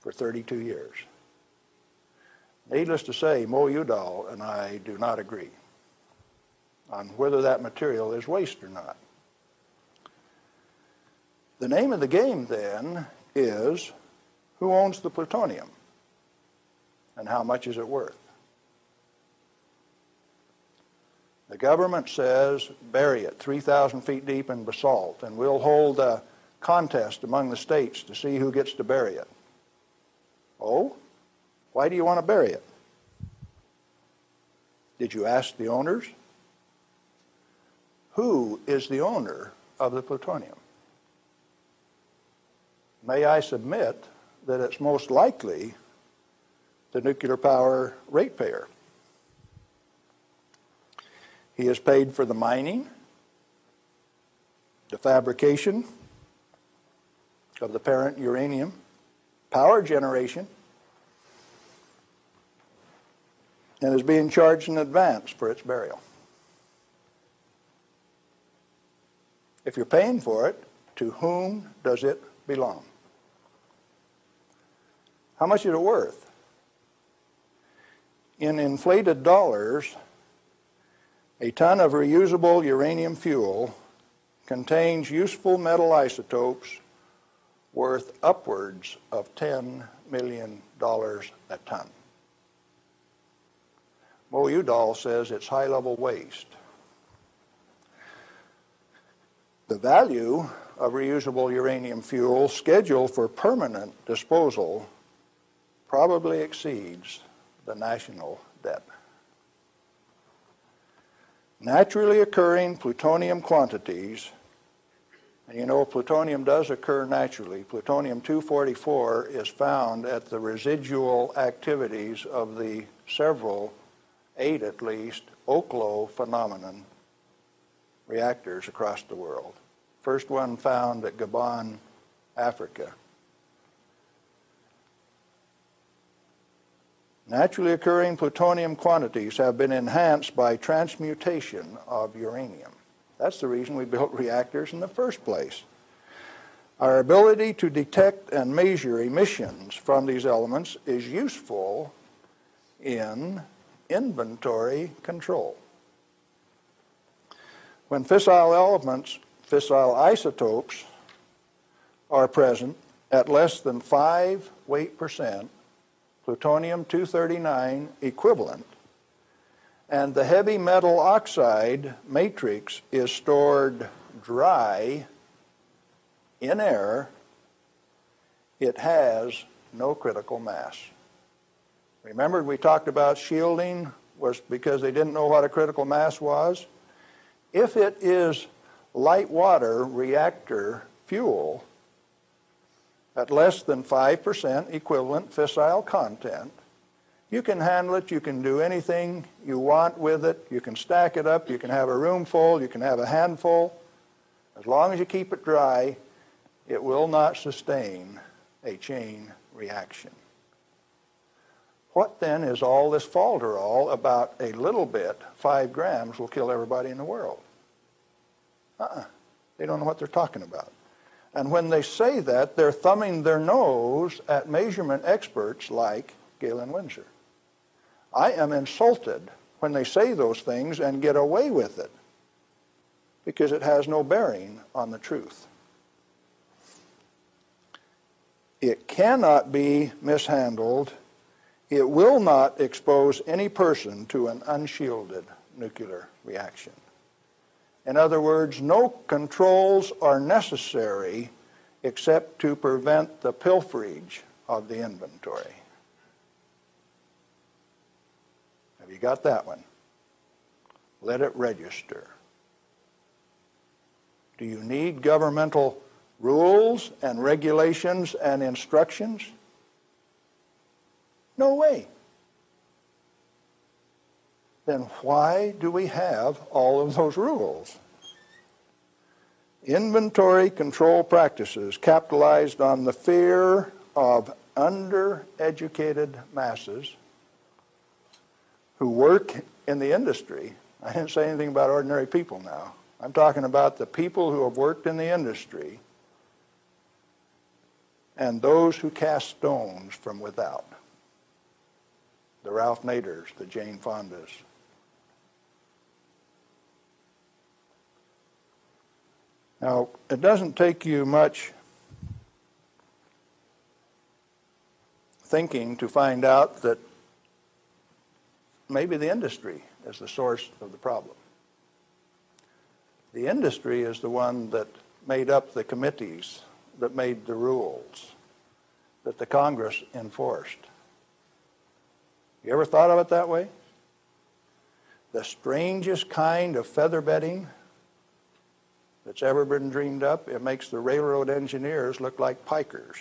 for 32 years. Needless to say, Mo Udall and I do not agree on whether that material is waste or not. The name of the game then is who owns the plutonium and how much is it worth? The government says bury it 3,000 feet deep in basalt, and we'll hold a contest among the states to see who gets to bury it. Oh? Why do you want to bury it? Did you ask the owners? Who is the owner of the plutonium? May I submit that it's most likely the nuclear power ratepayer. He is paid for the mining, the fabrication of the parent uranium, power generation, and is being charged in advance for its burial. If you're paying for it, to whom does it belong? How much is it worth? In inflated dollars, a ton of reusable uranium fuel contains useful metal isotopes worth upwards of $10 million a ton. Mo Udall says it's high level waste. The value of reusable uranium fuel scheduled for permanent disposal probably exceeds the national debt. Naturally occurring plutonium quantities, and you know plutonium does occur naturally. Plutonium-244 is found at the residual activities of the several, eight at least, Oklo phenomenon reactors across the world. First one found at Gabon, Africa. Naturally occurring plutonium quantities have been enhanced by transmutation of uranium. That's the reason we built reactors in the first place. Our ability to detect and measure emissions from these elements is useful in inventory control. When fissile elements, fissile isotopes, are present at less than 5 weight percent, plutonium-239 equivalent, and the heavy metal oxide matrix is stored dry in air, it has no critical mass. Remember we talked about shielding was because they didn't know what a critical mass was? If it is light water reactor fuel at less than 5% equivalent fissile content, you can handle it, you can do anything you want with it, you can stack it up, you can have a room full, you can have a handful. As long as you keep it dry, it will not sustain a chain reaction. What then is all this falderall about a little bit, five grams, will kill everybody in the world? Uh-uh. They don't know what they're talking about. And when they say that, they're thumbing their nose at measurement experts like Galen Winsor. I am insulted when they say those things and get away with it because it has no bearing on the truth. It cannot be mishandled. It will not expose any person to an unshielded nuclear reaction. In other words, no controls are necessary except to prevent the pilferage of the inventory. Have you got that one? Let it register. Do you need governmental rules and regulations and instructions? No way. Then why do we have all of those rules? Inventory control practices capitalized on the fear of undereducated masses who work in the industry. I didn't say anything about ordinary people now. I'm talking about the people who have worked in the industry and those who cast stones from without. The Ralph Naders, the Jane Fondas. Now, it doesn't take you much thinking to find out that maybe the industry is the source of the problem. The industry is the one that made up the committees that made the rules that the Congress enforced. You ever thought of it that way? The strangest kind of feather bedding that's ever been dreamed up, it makes the railroad engineers look like pikers.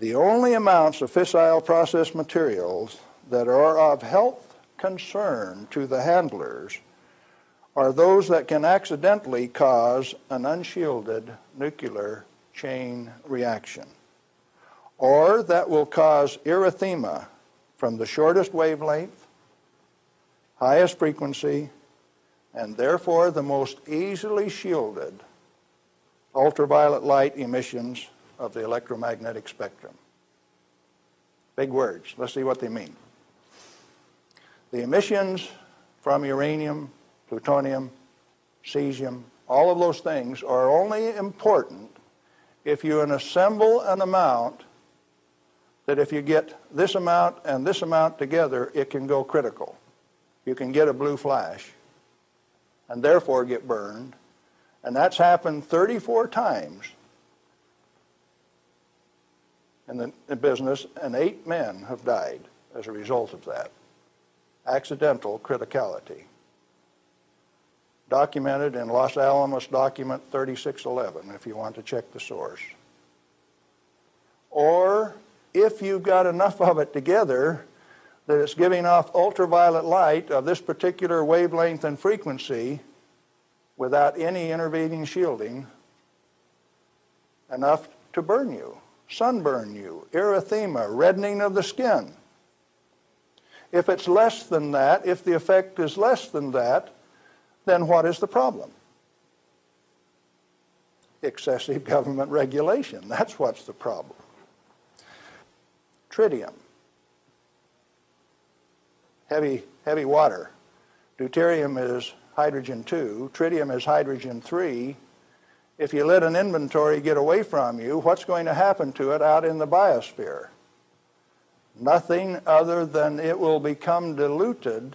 The only amounts of fissile process materials that are of health concern to the handlers are those that can accidentally cause an unshielded nuclear chain reaction, or that will cause erythema from the shortest wavelength, highest frequency, and therefore the most easily shielded ultraviolet light emissions of the electromagnetic spectrum. Big words. Let's see what they mean. The emissions from uranium, plutonium, cesium, all of those things are only important if you assemble an amount that if you get this amount and this amount together, it can go critical. You can get a blue flash and therefore get burned. And that's happened 34 times in the in business, and eight men have died as a result of that. Accidental criticality documented in Los Alamos document 3611 if you want to check the source. Or if you've got enough of it together that it's giving off ultraviolet light of this particular wavelength and frequency without any intervening shielding, enough to burn you, sunburn you, erythema, reddening of the skin. If it's less than that, if the effect is less than that, then what is the problem? Excessive government regulation. That's what's the problem. Tritium. Heavy, heavy water. Deuterium is hydrogen 2. Tritium is hydrogen 3. If you let an inventory get away from you, what's going to happen to it out in the biosphere? Nothing other than it will become diluted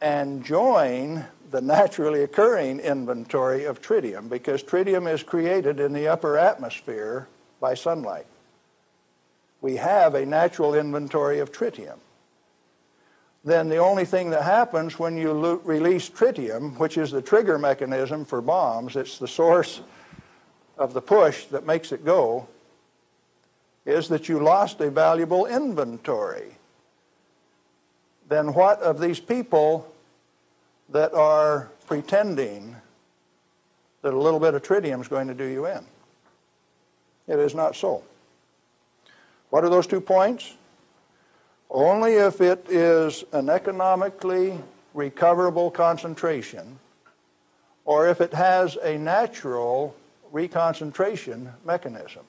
and join the naturally occurring inventory of tritium because tritium is created in the upper atmosphere by sunlight. We have a natural inventory of tritium. Then the only thing that happens when you lo- release tritium, which is the trigger mechanism for bombs, it's the source of the push that makes it go, is that you lost a valuable inventory. Then what of these people that are pretending that a little bit of tritium is going to do you in? It is not so. What are those two points? Only if it is an economically recoverable concentration or if it has a natural reconcentration mechanism.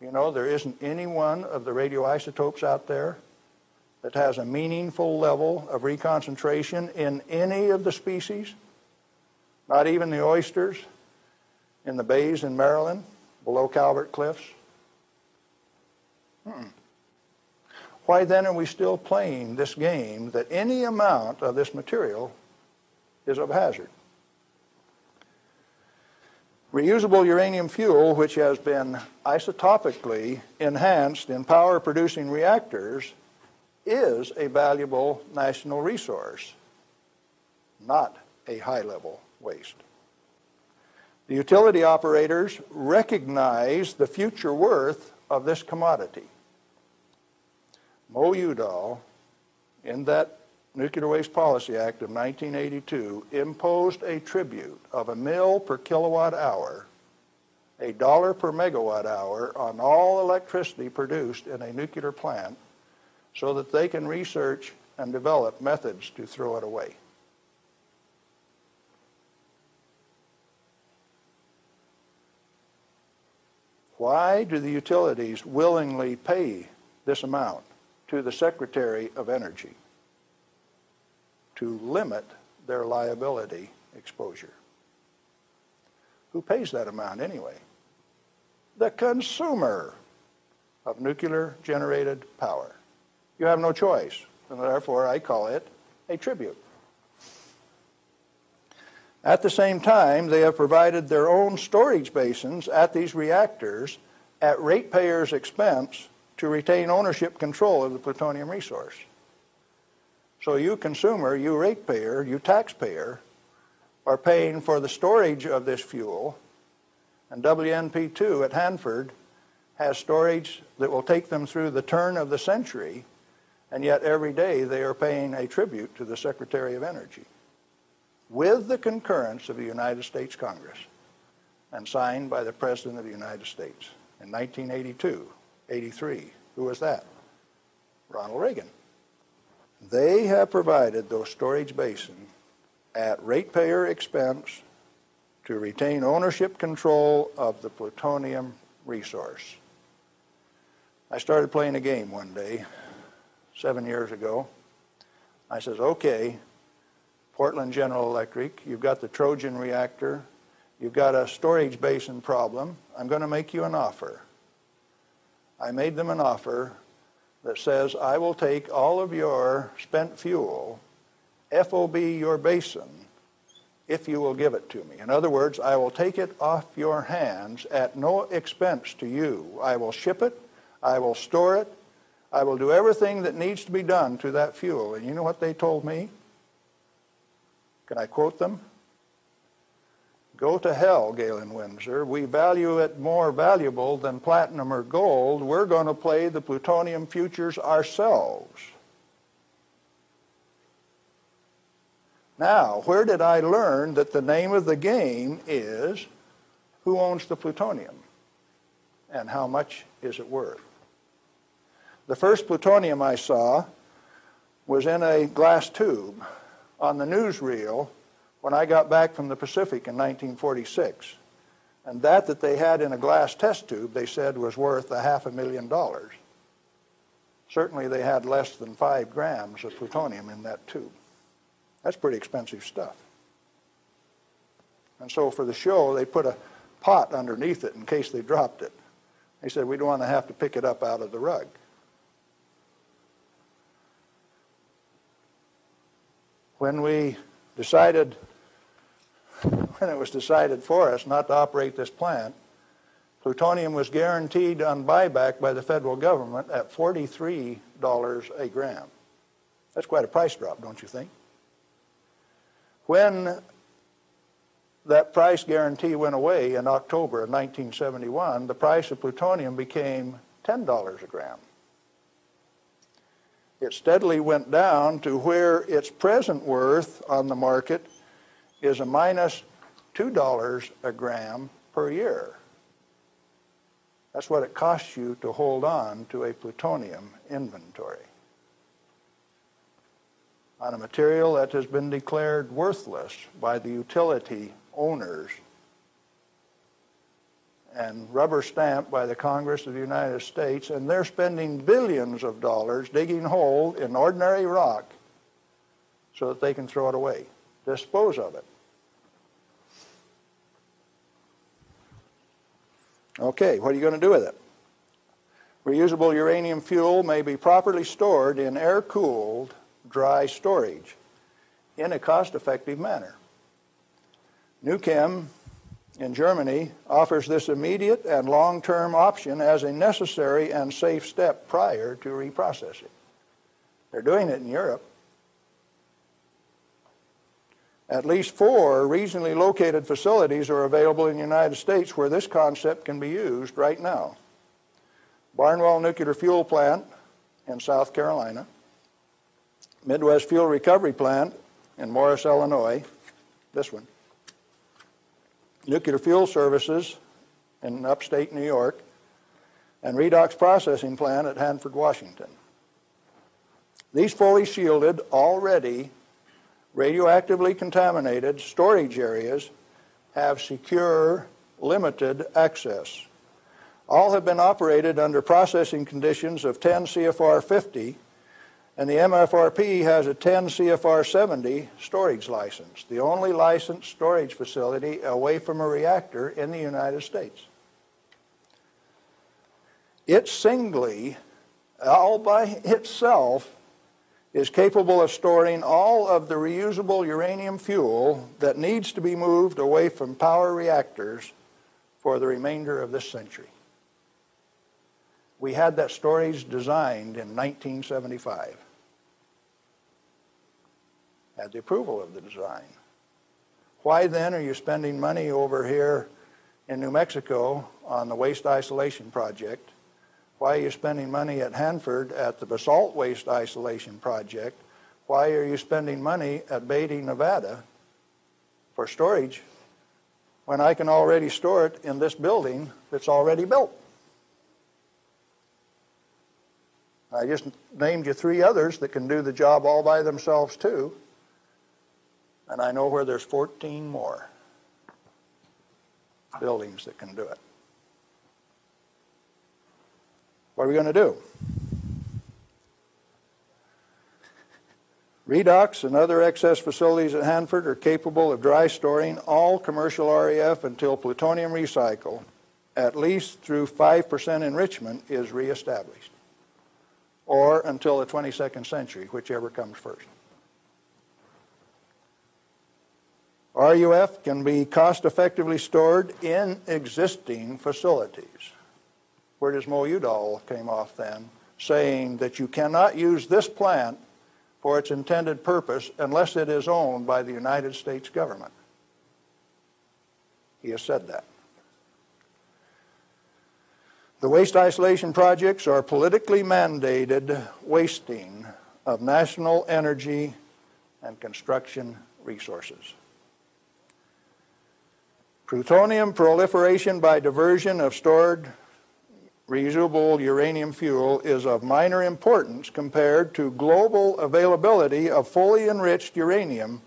You know, there isn't any one of the radioisotopes out there that has a meaningful level of reconcentration in any of the species, not even the oysters in the bays in Maryland below Calvert Cliffs. Hmm. Why then are we still playing this game that any amount of this material is of hazard? Reusable uranium fuel, which has been isotopically enhanced in power producing reactors, is a valuable national resource, not a high level waste. The utility operators recognize the future worth of this commodity. Mo Udall, in that Nuclear Waste Policy Act of 1982 imposed a tribute of a mill per kilowatt hour, a dollar per megawatt hour on all electricity produced in a nuclear plant so that they can research and develop methods to throw it away. Why do the utilities willingly pay this amount to the Secretary of Energy? to limit their liability exposure. Who pays that amount anyway? The consumer of nuclear generated power. You have no choice, and therefore I call it a tribute. At the same time, they have provided their own storage basins at these reactors at ratepayers' expense to retain ownership control of the plutonium resource. So you consumer, you ratepayer, you taxpayer, are paying for the storage of this fuel, and WNP2 at Hanford has storage that will take them through the turn of the century, and yet every day they are paying a tribute to the Secretary of Energy with the concurrence of the United States Congress and signed by the President of the United States in 1982, 83. Who was that? Ronald Reagan. They have provided those storage basins at ratepayer expense to retain ownership control of the plutonium resource. I started playing a game one day, seven years ago. I says, okay, Portland General Electric, you've got the Trojan reactor, you've got a storage basin problem. I'm going to make you an offer. I made them an offer that says, I will take all of your spent fuel, FOB your basin, if you will give it to me. In other words, I will take it off your hands at no expense to you. I will ship it, I will store it, I will do everything that needs to be done to that fuel. And you know what they told me? Can I quote them? Go to hell, Galen Winsor. We value it more valuable than platinum or gold. We're going to play the plutonium futures ourselves. Now, where did I learn that the name of the game is who owns the plutonium and how much is it worth? The first plutonium I saw was in a glass tube on the newsreel when I got back from the Pacific in 1946. And that that they had in a glass test tube, they said was worth a half a million dollars. Certainly they had less than five grams of plutonium in that tube. That's pretty expensive stuff. And so for the show, they put a pot underneath it in case they dropped it. They said, we don't want to have to pick it up out of the rug. When we decided when it was decided for us not to operate this plant, plutonium was guaranteed on buyback by the federal government at $43 a gram. That's quite a price drop, don't you think? When that price guarantee went away in October of 1971, the price of plutonium became $10 a gram. It steadily went down to where its present worth on the market is a minus $2 a gram per year. That's what it costs you to hold on to a plutonium inventory on a material that has been declared worthless by the utility owners and rubber stamped by the Congress of the United States, and they're spending billions of dollars digging hole in ordinary rock so that they can throw it away, dispose of it. Okay, what are you going to do with it? Reusable uranium fuel may be properly stored in air-cooled, dry storage in a cost-effective manner. NUKEM in Germany offers this immediate and long-term option as a necessary and safe step prior to reprocessing. They're doing it in Europe. At least four regionally located facilities are available in the United States where this concept can be used right now. Barnwell Nuclear Fuel Plant in South Carolina, Midwest Fuel Recovery Plant in Morris, Illinois, this one, Nuclear Fuel Services in upstate New York, and Redox Processing Plant at Hanford, Washington. These fully shielded, already radioactively contaminated storage areas have secure, limited access. All have been operated under processing conditions of 10 CFR 50, and the MFRP has a 10 CFR 70 storage license, the only licensed storage facility away from a reactor in the United States. It singly, all by itself, is capable of storing all of the reusable uranium fuel that needs to be moved away from power reactors for the remainder of this century. We had that storage designed in 1975. Had the approval of the design. Why then are you spending money over here in New Mexico on the waste isolation project why are you spending money at Hanford at the basalt waste isolation project? Why are you spending money at Beatty, Nevada for storage when I can already store it in this building that's already built? I just named you three others that can do the job all by themselves too. And I know where there's 14 more buildings that can do it. What are we going to do? Redox and other excess facilities at Hanford are capable of dry storing all commercial RUF until plutonium recycle, at least through 5% enrichment, is reestablished, or until the 22nd century, whichever comes first. RUF can be cost effectively stored in existing facilities where does Mo Udall came off then, saying that you cannot use this plant for its intended purpose unless it is owned by the United States government. He has said that. The waste isolation projects are politically mandated wasting of national energy and construction resources. Plutonium proliferation by diversion of stored reusable uranium fuel is of minor importance compared to global availability of fully enriched uranium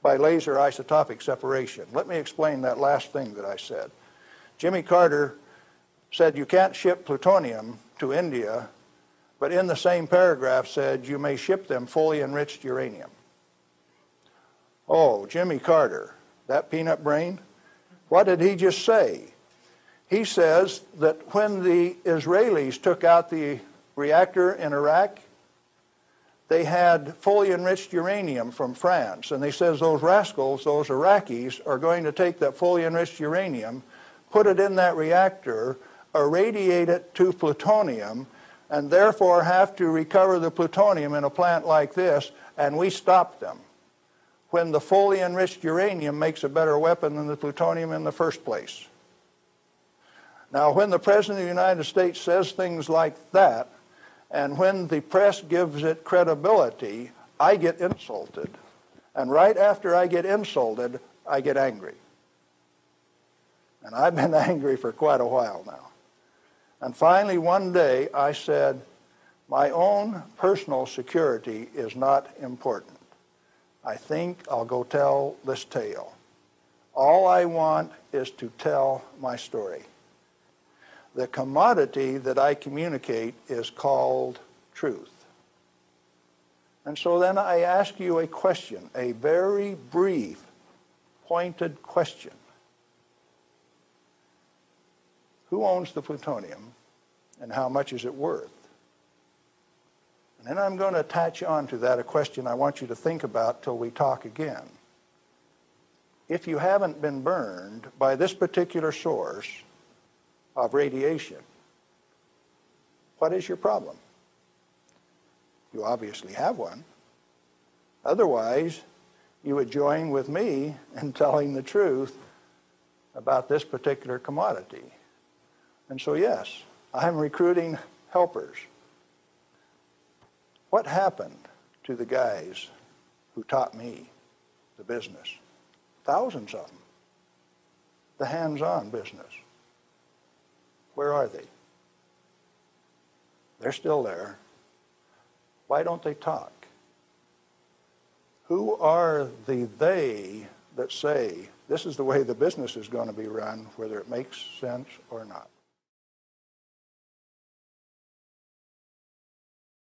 by laser isotopic separation. Let me explain that last thing that I said. Jimmy Carter said you can't ship plutonium to India, but in the same paragraph said you may ship them fully enriched uranium. Oh, Jimmy Carter, that peanut brain, what did he just say? He says that when the Israelis took out the reactor in Iraq, they had fully enriched uranium from France. And he says those rascals, those Iraqis, are going to take that fully enriched uranium, put it in that reactor, irradiate it to plutonium, and therefore have to recover the plutonium in a plant like this, and we stop them when the fully enriched uranium makes a better weapon than the plutonium in the first place. Now, when the President of the United States says things like that, and when the press gives it credibility, I get insulted. And right after I get insulted, I get angry. And I've been angry for quite a while now. And finally, one day, I said, my own personal security is not important. I think I'll go tell this tale. All I want is to tell my story. The commodity that I communicate is called truth. And so then I ask you a question, a very brief, pointed question. Who owns the plutonium and how much is it worth? And then I'm going to attach on to that a question I want you to think about till we talk again. If you haven't been burned by this particular source of radiation, what is your problem? You obviously have one. Otherwise, you would join with me in telling the truth about this particular commodity. And so, yes, I'm recruiting helpers. What happened to the guys who taught me the business? Thousands of them. The hands on business. Where are they? They're still there. Why don't they talk? Who are the they that say this is the way the business is going to be run, whether it makes sense or not?